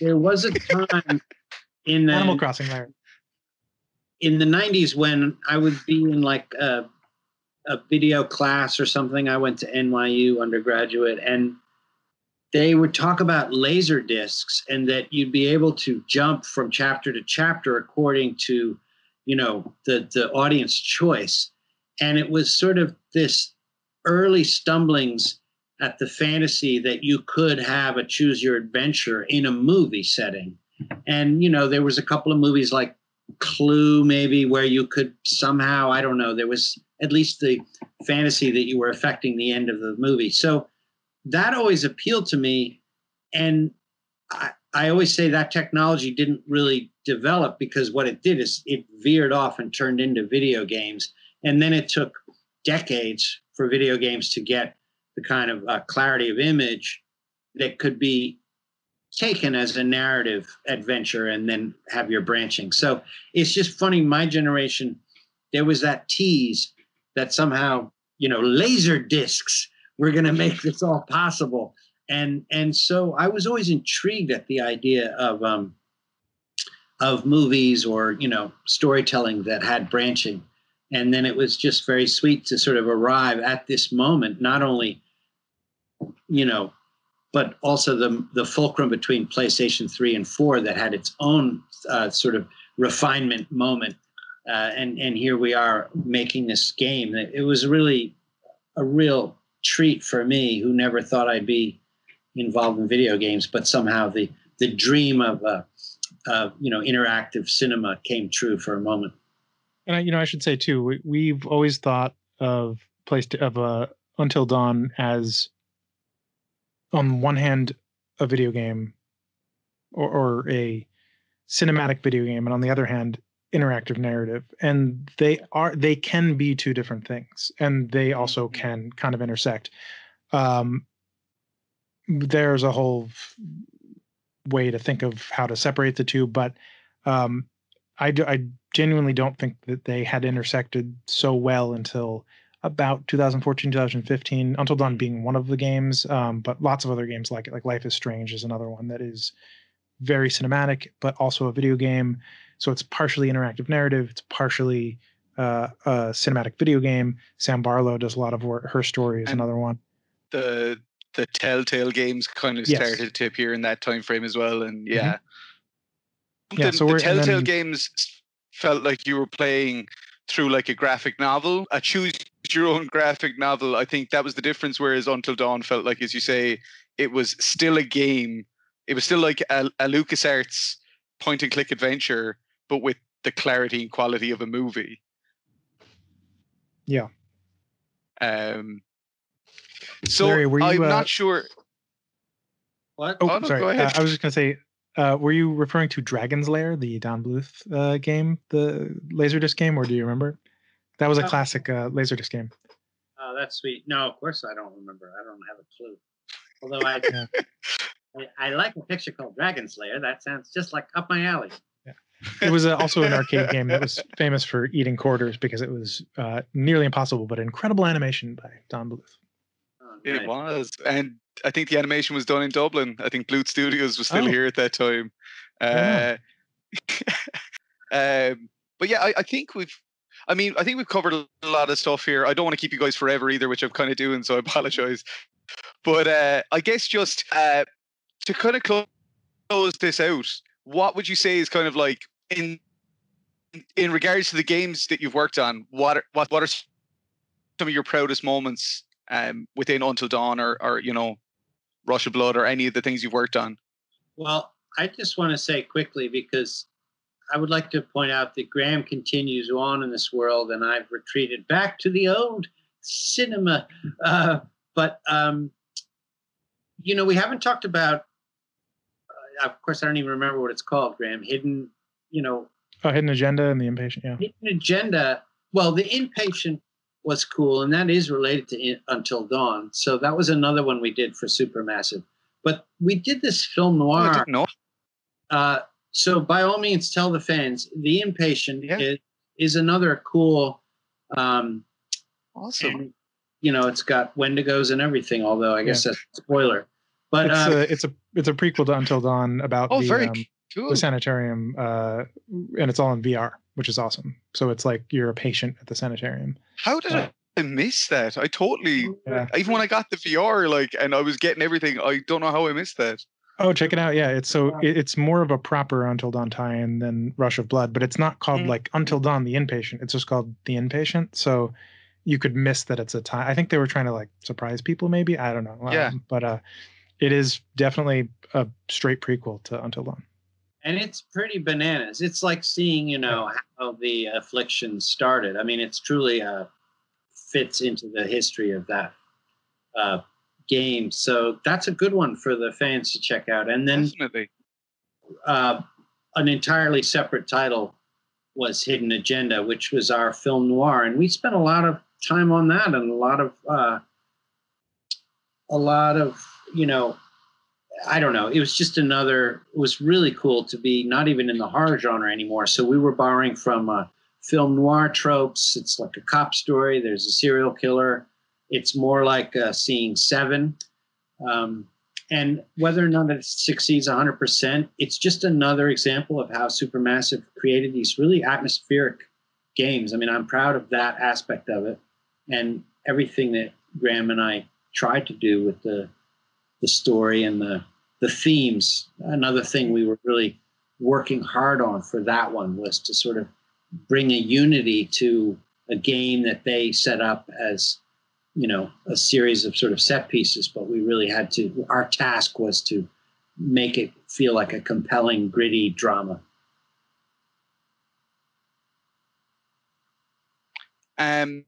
there was a time <laughs> in the Animal Crossing there. in the 90s when I would be in like a, a video class or something. I went to NYU undergraduate and they would talk about laser discs and that you'd be able to jump from chapter to chapter according to, you know, the, the audience choice. And it was sort of this early stumblings at the fantasy that you could have a choose your adventure in a movie setting. And, you know, there was a couple of movies like clue maybe where you could somehow i don't know there was at least the fantasy that you were affecting the end of the movie. So that always appealed to me. And i, I always say that technology didn't really develop because what it did is it veered off and turned into video games. And then it took decades for video games to get the kind of uh, clarity of image that could be taken as a narrative adventure and then have your branching. So it's just funny. My generation, there was that tease that somehow, you know, laser discs were going to make this all possible. And and so I was always intrigued at the idea of um, of movies or you know storytelling that had branching. And then it was just very sweet to sort of arrive at this moment, not only, you know, but also the the fulcrum between PlayStation 3 and 4 that had its own uh, sort of refinement moment. Uh, and and here we are making this game. It was really a real treat for me, who never thought I'd be involved in video games, but somehow the the dream of uh, uh, you know interactive cinema came true for a moment. And I, you know, I should say too, we, we've always thought of place to, of uh, Until Dawn as on one hand a video game or, or a cinematic video game and on the other hand interactive narrative. And they are they can be two different things and they also can kind of intersect. Um there's a whole way to think of how to separate the two but um i i genuinely don't think that they had intersected so well until about 2014 2015 until dawn being one of the games um, but lots of other games like it like life is strange is another one that is very cinematic but also a video game. So it's partially interactive narrative it's partially uh, a cinematic video game. Sam barlow does a lot of work her story is And another one. The the Telltale games kind of Yes. Mm-hmm. started to appear in that time frame as well, and yeah, Yeah, the, so the Telltale then- games felt like you were playing through like a graphic novel, a choose your own graphic novel. I think that was the difference. Whereas Until Dawn felt like, as you say, it was still a game. It was still like a, a LucasArts point and click adventure, but with the clarity and quality of a movie. Yeah. Um. So Larry, were you, I'm uh, not sure. What? oh, Oh, no, sorry go uh, ahead. i was just going to say uh, were you referring to dragon's lair the don bluth uh, game the laserdisc game or do you remember that was a Uh, classic uh, laserdisc game Oh, that's sweet. No, of course I don't remember. I don't have a clue. Although I, <laughs> Yeah. I, I like a picture called Dragon's Lair. That sounds just like up my alley. Yeah. it was uh, also an arcade game that was famous for eating quarters because it was uh, nearly impossible, but incredible animation by Don Bluth. Oh, It was, and I think the animation was done in Dublin. I think Bluth Studios was still Oh. here at that time. Uh, <laughs> um, but yeah, I, I think we've. I mean, I think we've covered a lot of stuff here. I don't want to keep you guys forever either, which I'm kind of doing, so I apologize. But uh, I guess just uh, to kind of clo- close this out, what would you say is kind of like in in regards to the games that you've worked on? What are, what what are some of your proudest moments um, within Until Dawn or, or you know, Rush of Blood or any of the things you've worked on? Well, I just want to say quickly because I would like to point out that Graham continues on in this world, and I've retreated back to the old cinema. Uh, but um, you know, we haven't talked about. Uh, of course, I don't even remember what it's called, Graham. Hidden, you know, Oh, Hidden Agenda and the Inpatient. Yeah. hidden agenda. Well, the inpatient was cool, and that is related to in, Until Dawn. So that was another one we did for Supermassive. But we did this film Oh, noir. didn't. Uh, so by all means, tell the fans the inpatient Yeah. is, is another cool. Um, Awesome. and you know, it's got Wendigos and everything. Although I guess that's a spoiler. But it's um, a it's a it's a prequel to Until Dawn about Oh, the, very um, cool. the sanitarium, uh, and it's all in VR, which is awesome. So it's like you're a patient at the sanitarium. How did uh, I miss that? I totally Yeah. even when I got the VR, like, and I was getting everything. I don't know how I missed that. Oh, check it out! Yeah, it's so it's more of a proper Until Dawn tie-in than Rush of Blood, but it's not called Mm. like Until Dawn the Inpatient. It's just called the Inpatient. So you could miss that it's a tie. I think they were trying to like surprise people, maybe. I don't know. Yeah. Um, but uh, it is definitely a straight prequel to Until Dawn. And it's pretty bananas. It's like seeing, you know, how the affliction started. I mean, it's truly uh, fits into the history of that uh, game. So that's a good one for the fans to check out. And then uh, an entirely separate title was Hidden Agenda, which was our film noir, and we spent a lot of time on that and a lot of uh, a lot of you know I don't know. It was just another. It was really cool to be not even in the horror genre anymore. So we were borrowing from uh, film noir tropes. It's like a cop story. There's a serial killer. It's more like uh, seeing Seven. Um, and whether or not it succeeds 100%, it's just another example of how Supermassive created these really atmospheric games. I mean, I'm proud of that aspect of it and everything that Graham and I tried to do with the the story and the the themes. Another thing we were really working hard on for that one was to sort of bring a unity to a game that they set up as you know a series of sort of set pieces but we really had to our task was to make it feel like a compelling gritty drama Um,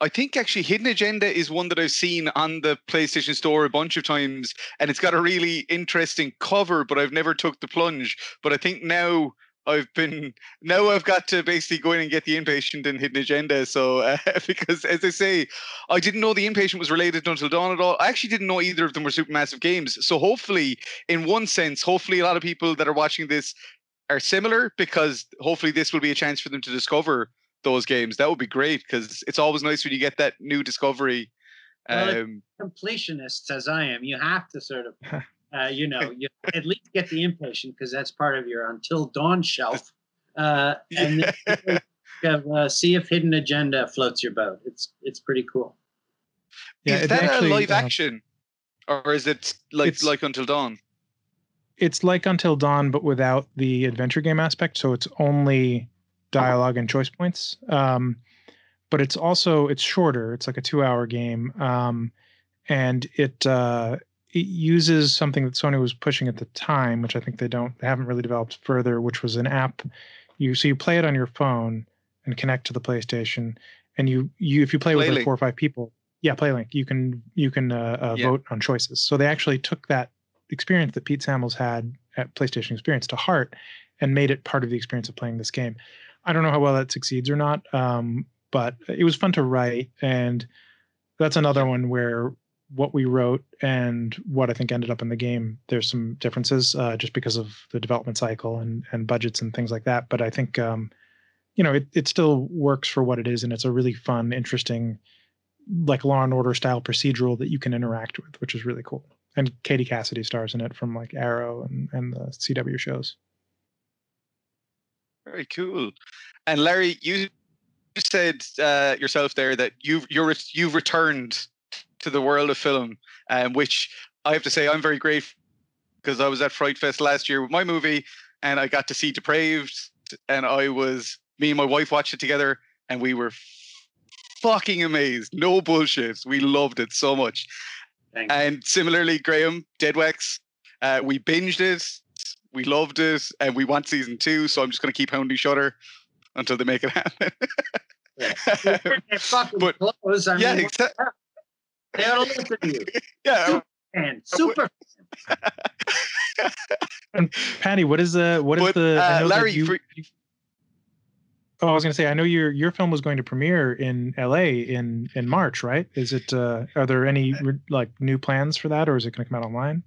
I think actually Hidden Agenda is one that I've seen on the PlayStation Store a bunch of times, and it's got a really interesting cover, but I've never took the plunge. But I think now I've been now I've got to basically go in and get the inpatient and Hidden Agenda. So uh, <laughs> because as I say, I didn't know the inpatient was related Until Dawn at all. I actually didn't know either of them were supermassive games. So hopefully, in one sense, hopefully a lot of people that are watching this are similar because hopefully this will be a chance for them to discover those games. That would be great because it's always nice when you get that new discovery. Well, if- Um, completionists as i am you have to sort of <laughs> uh, you know you <laughs> at least get the inpatient because that's part of your until dawn shelf uh, <laughs> and then have, uh, see if hidden agenda floats your boat it's it's pretty cool Yeah, is it's that actually, a live uh, action, or is it like It's- like Until Dawn? it's like Until Dawn, but without the adventure game aspect. So it's only dialogue and choice points. Um, but it's also it's shorter. It's like a two-hour game, um, and it uh, it uses something that Sony was pushing at the time, which I think they don't they haven't really developed further, which was an app. You so you play it on your phone and connect to the PlayStation, and you you if you play with like four or five people, yeah, PlayLink, you can you can uh, uh, Yeah. vote on choices. So they actually took that experience that Pete Samuels had at PlayStation Experience to heart and made it part of the experience of playing this game. I don't know how well that succeeds or not, um, but it was fun to write, and that's another one where what we wrote and what I think ended up in the game, there's some differences uh, just because of the development cycle and and budgets and things like that. But I think um, you know it it still works for what it is, and it's a really fun, interesting, like Law and Order style procedural that you can interact with, which is really cool. And Katie Cassidy stars in it from like Arrow and and the CW shows. Very cool. And Larry, you said uh, yourself there that you've you're you've returned to the world of film, um, which I have to say I'm very grateful because I was at Fright Fest last year with my movie, and I got to see Depraved, and I was me and my wife watched it together, and we were fucking amazed. No bullshit. We loved it so much. Thanks. And similarly, Graham, Deadwax, uh, we binged it, we loved it, and we want season two. So I'm just going to keep hounding Shudder until they make it happen. <laughs> They're fucking But- close. I yeah, mean, exactly. they ought to listen to you. <laughs> Yeah, And super. <laughs> Paddy, what is the what is but the uh, Larry, you- for, Oh, I was going to say, I know your your film was going to premiere in L.A. in in March, right? Is it? Uh, are there any like new plans for that, or is it going to come out online?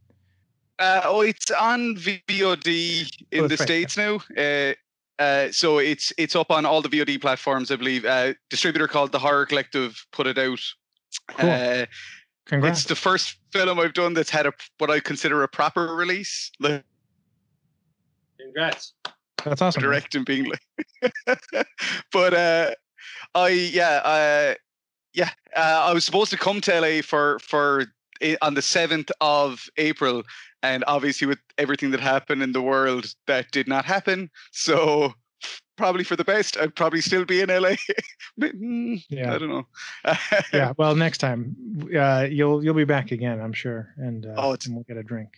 Uh, oh, it's on VOD in Oh, the right, states now. Uh, uh, so it's it's up on all the VOD platforms, I believe. Uh, distributor called the Horror Collective put it out Cool. Uh, Congrats. it's the first film I've done that's had a what I consider a proper release. Like Congrats. That's awesome. man. directing being like, <laughs> but uh, I yeah uh, yeah uh, I was supposed to come to LA for for on the seventh of April, and obviously with everything that happened in the world, that did not happen. So probably for the best. I'd probably still be in LA. <laughs> But, mm, Yeah. I don't know. <laughs> yeah. Well, next time uh, you'll you'll be back again, I'm sure, and, uh, Oh, and we'll get a drink.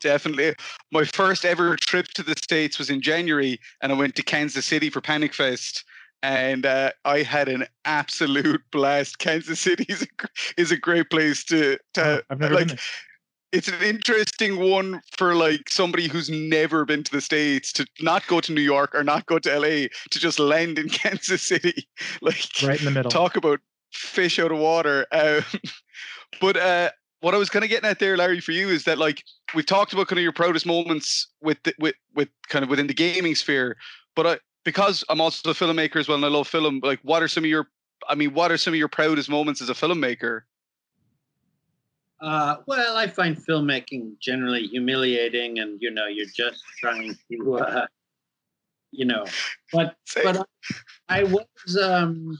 Definitely. My first ever trip to the States was in January, and I went to Kansas City for Panic Fest. And uh, I had an absolute <laughs> blast. Kansas City is a, is a great place to, to Oh, I've never like. been there. It's an interesting one for like somebody who's never been to the States to not go to New York or not go to LA to just land in <laughs> Kansas City. <laughs> Like right in the middle. talk about fish out of water. <laughs> Um, but uh, what I was kind of getting at there, Larry, for you is that like we've talked about kind of your proudest moments with the, with with kind of within the gaming sphere, but I, because I'm also a filmmaker as well and I love film. Like, what are some of your I mean, what are some of your proudest moments as a filmmaker? Uh, well, I find filmmaking generally humiliating, and you know, you're just trying to, <laughs> uh, you know, but Say- but I was um,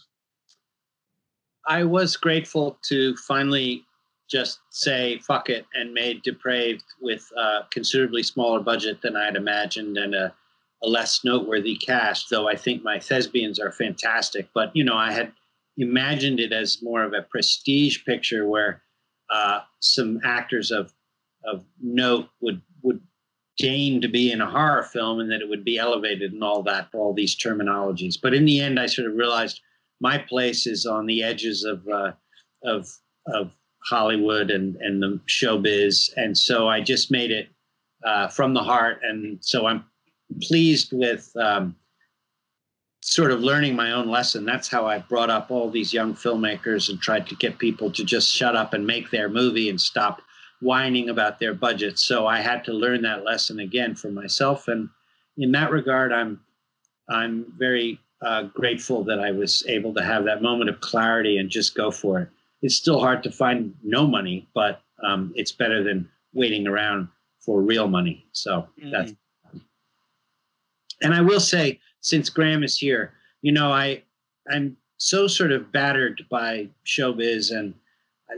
I was grateful to finally just say fuck it and made Depraved with a considerably smaller budget than I had imagined and a, a less noteworthy cast. Though I think my thespians are fantastic, but you know, I had imagined it as more of a prestige picture where uh, some actors of of note would would deign to be in a horror film and that it would be elevated and all that all these terminologies. But in the end i sort of realized my place is on the edges of uh, of of hollywood and and the showbiz. And so i just made it uh, from the heart. And so i'm pleased with um, sort of learning my own lesson. That's how I brought up all these young filmmakers and tried to get people to just shut up and make their movie and stop whining about their budgets. So I had to learn that lesson again for myself. And in that regard, I'm I'm very uh, grateful that I was able to have that moment of clarity and just go for it. It's still hard to find no money, but um, it's better than waiting around for real money. So that's and I will say, since Graham is here, you know, I I'm so sort of battered by showbiz and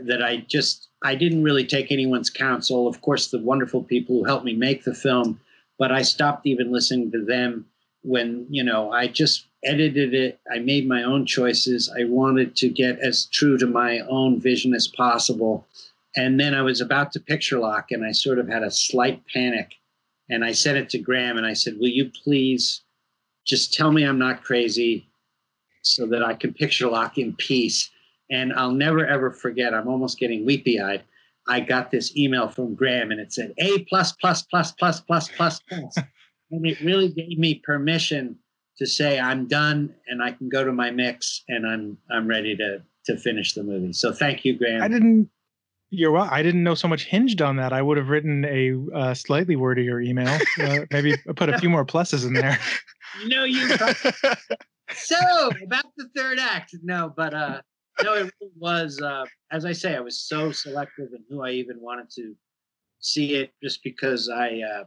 that I just I didn't really take anyone's counsel. Of course, the wonderful people who helped me make the film, but I stopped even listening to them when you know I just edited it. I made my own choices. I wanted to get as true to my own vision as possible. And then I was about to picture lock, and I sort of had a slight panic. And I sent it to Graham, and I said, "Will you please just tell me I'm not crazy, so that I can picture lock in peace?" And I'll never ever forget. I'm almost getting weepy eyed. I got this email from Graham, and it said A plus plus plus plus plus plus plus, <laughs> and it really gave me permission to say I'm done and I can go to my mix and I'm I'm ready to to finish the movie. So thank you, Graham. I didn't. You're well. I didn't know so much hinged on that. I would have written a uh, slightly wordier email. Uh, maybe put a few more pluses in there. <laughs> You know you <laughs> so about the third act. No, but uh no, it really was uh as I say, I was so selective in who I even wanted to see it just because I uh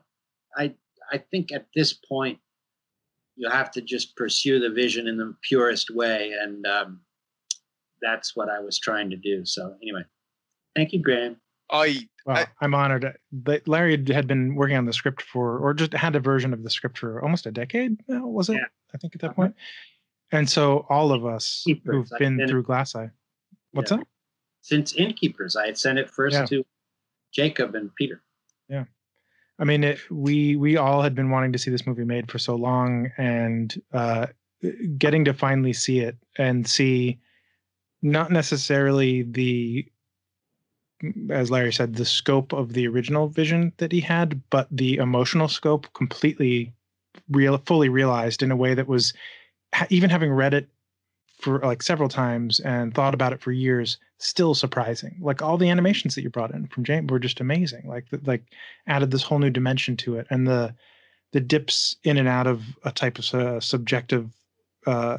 I I think at this point you have to just pursue the vision in the purest way and um that's what I was trying to do. So anyway, thank you, Graham. I Well, I- I'm honored. But Larry had been working on the script for, or just had a version of the script for almost a decade now, was it? Yeah. I think at that Uh-huh. point. And so all of us Keepers, who've been been- through Glass Eye. What's Yeah. that? Since Innkeepers, I had sent it first Yeah. to Jacob and Peter. Yeah. I mean, it, we we all had been wanting to see this movie made for so long, and uh, getting to finally see it and see not necessarily the, as Larry said, the scope of the original vision that he had, but the emotional scope completely real, fully realized in a way that was, even having read it for like several times and thought about it for years, still surprising. Like all the animations that you brought in from James were just amazing. Like like added this whole new dimension to it, and the the dips in and out of a type of uh, subjective, uh,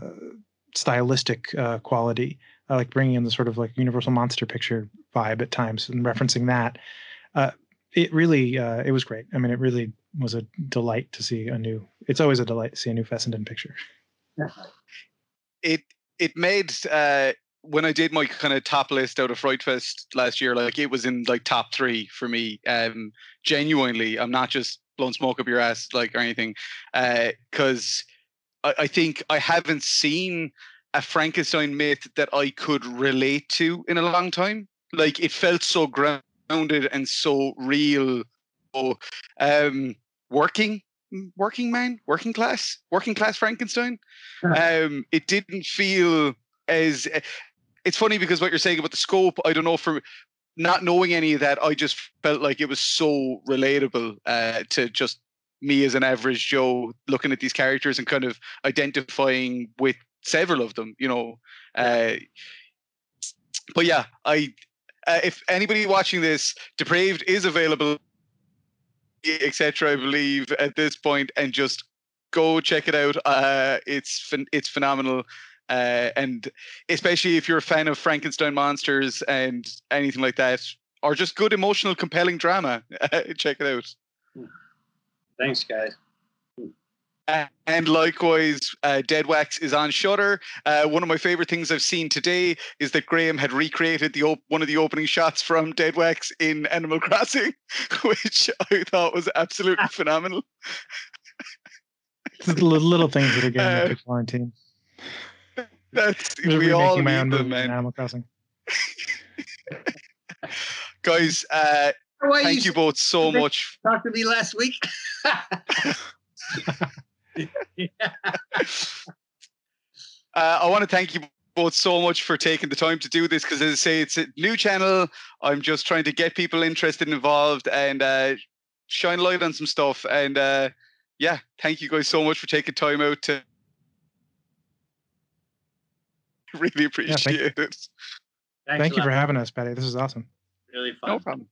stylistic uh, quality uh, like bringing in the sort of like Universal Monster Picture vibe at times and referencing that. Uh, it really, uh, it was great. I mean, it really was a delight to see a new. It's always a delight to see a new Fessenden picture. Yeah. It it made uh, when I did my kind of top list out of Fright Fest last year, like it was in like top three for me. Um, genuinely, I'm not just blowing smoke up your ass like or anything, because uh, I, I think I haven't seen a Frankenstein myth that I could relate to in a long time. Like it felt so grounded and so real. So, um, working working man, working class, working class Frankenstein. Um, it didn't feel as it's funny because what you're saying about the scope, I don't know for not knowing any of that, I just felt like it was so relatable uh, to just me as an average Joe looking at these characters and kind of identifying with several of them, you know. Uh, but yeah, I uh, if anybody watching this, Depraved is available, etc. I believe at this point, and just go check it out. Uh, it's it's phenomenal. Uh, and especially if you're a fan of Frankenstein monsters and anything like that, or just good emotional, compelling drama, <laughs> check it out. Thanks, guys. Uh, and likewise, uh, Deadwax is on Shudder. Uh, one of my favorite things I've seen today is that Graham had recreated the op- one of the opening shots from Deadwax in Animal <laughs> Crossing, which I thought was absolutely phenomenal. the little things that are getting uh, quarantine. That's we all my own them, man. Animal Crossing. Guys, uh, thank you, you both so much. Talked to me last week. <laughs> <laughs> Uh, I want to thank you both so much for taking the time to do this because, as I say, it's a new channel. I'm just trying to get people interested and involved and uh, shine light on some stuff. And uh, yeah, thank you guys so much for taking time out to <laughs> really appreciate yeah, thank, it. Thanks thank you for having us, Paddy. This is awesome. Really fun. No problem.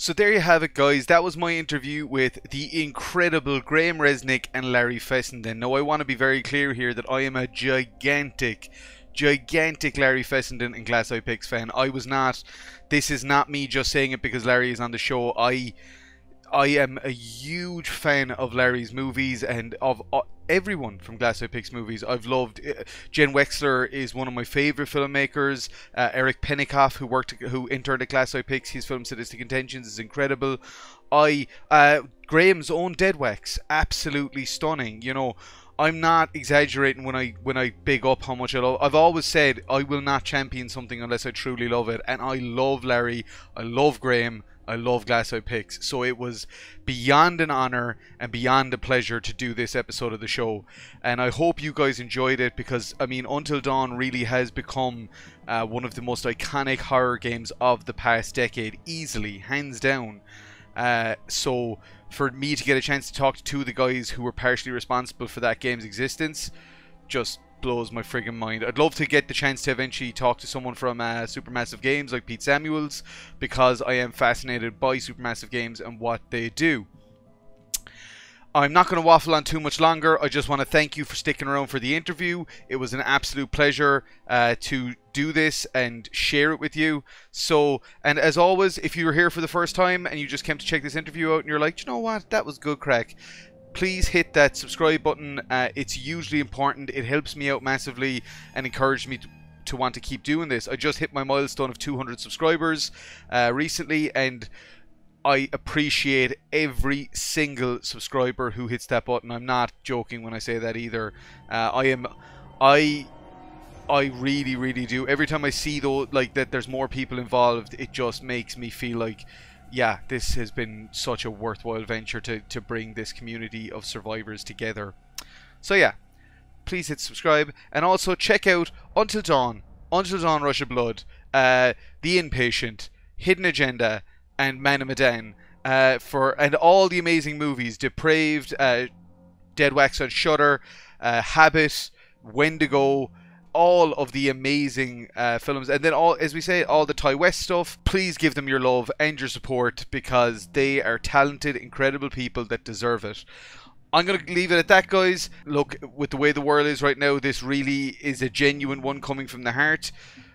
So there you have it, guys. That was my interview with the incredible Graham Reznick and Larry Fessenden. Now, I want to be very clear here that I am a gigantic, gigantic Larry Fessenden and Glass Eye Pix fan. I was not. This is not me just saying it because Larry is on the show. I I am a huge fan of Larry's movies and of uh, everyone from Glass Eye Pix movies. I've loved. Uh, Jenn Wexler is one of my favorite filmmakers. Uh, Eric Pennycoff, who worked, who interned at Glass Eye Pix, his film Sadistic Intentions is incredible. I uh, Graham's own Deadwax, absolutely stunning. You know. I'm not exaggerating when I when I big up how much I love. I've always said I will not champion something unless I truly love it, and I love Larry. I love Graham. I love Glass Eye Pix. So it was beyond an honor and beyond a pleasure to do this episode of the show. And I hope you guys enjoyed it because, I mean, Until Dawn really has become uh, one of the most iconic horror games of the past decade, easily, hands down. Uh, so for me to get a chance to talk to the guys who were partially responsible for that game's existence, just blows my friggin' mind. I'd love to get the chance to eventually talk to someone from uh, Supermassive Games like Pete Samuels because I am fascinated by Supermassive Games and what they do. I'm not going to waffle on too much longer. I just want to thank you for sticking around for the interview. It was an absolute pleasure uh, to do this and share it with you. So, and as always, if you were here for the first time and you just came to check this interview out and you're like, you know what, that was good crack, please hit that subscribe button. Uh, it's hugely important. It helps me out massively and encourages me to, to, want to keep doing this. I just hit my milestone of 200 subscribers uh, recently, and I appreciate every single subscriber who hits that button. I'm not joking when I say that either. Uh, I am, I. I really, really do. Every time I see though, like that, there's more people involved. It just makes me feel like yeah, this has been such a worthwhile venture to, to bring this community of survivors together. So yeah, please hit subscribe and also check out Until Dawn, Until Dawn Rush of Blood, uh, The Inpatient, Hidden Agenda, and Man of Medan. Uh, for and all the amazing movies, Depraved, uh, Deadwax on Shudder, uh, Habit, Wendigo, all of the amazing uh, films, and then all, as we say, all the Ti West stuff. Please give them your love and your support because they are talented, incredible people that deserve it. I'm going to leave it at that, guys. Look, with the way the world is right now, this really is a genuine one coming from the heart.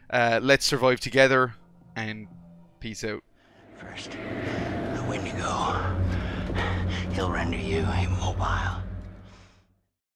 Uh, let's survive together and peace out. First, the Wendigo. He'll render you immobile.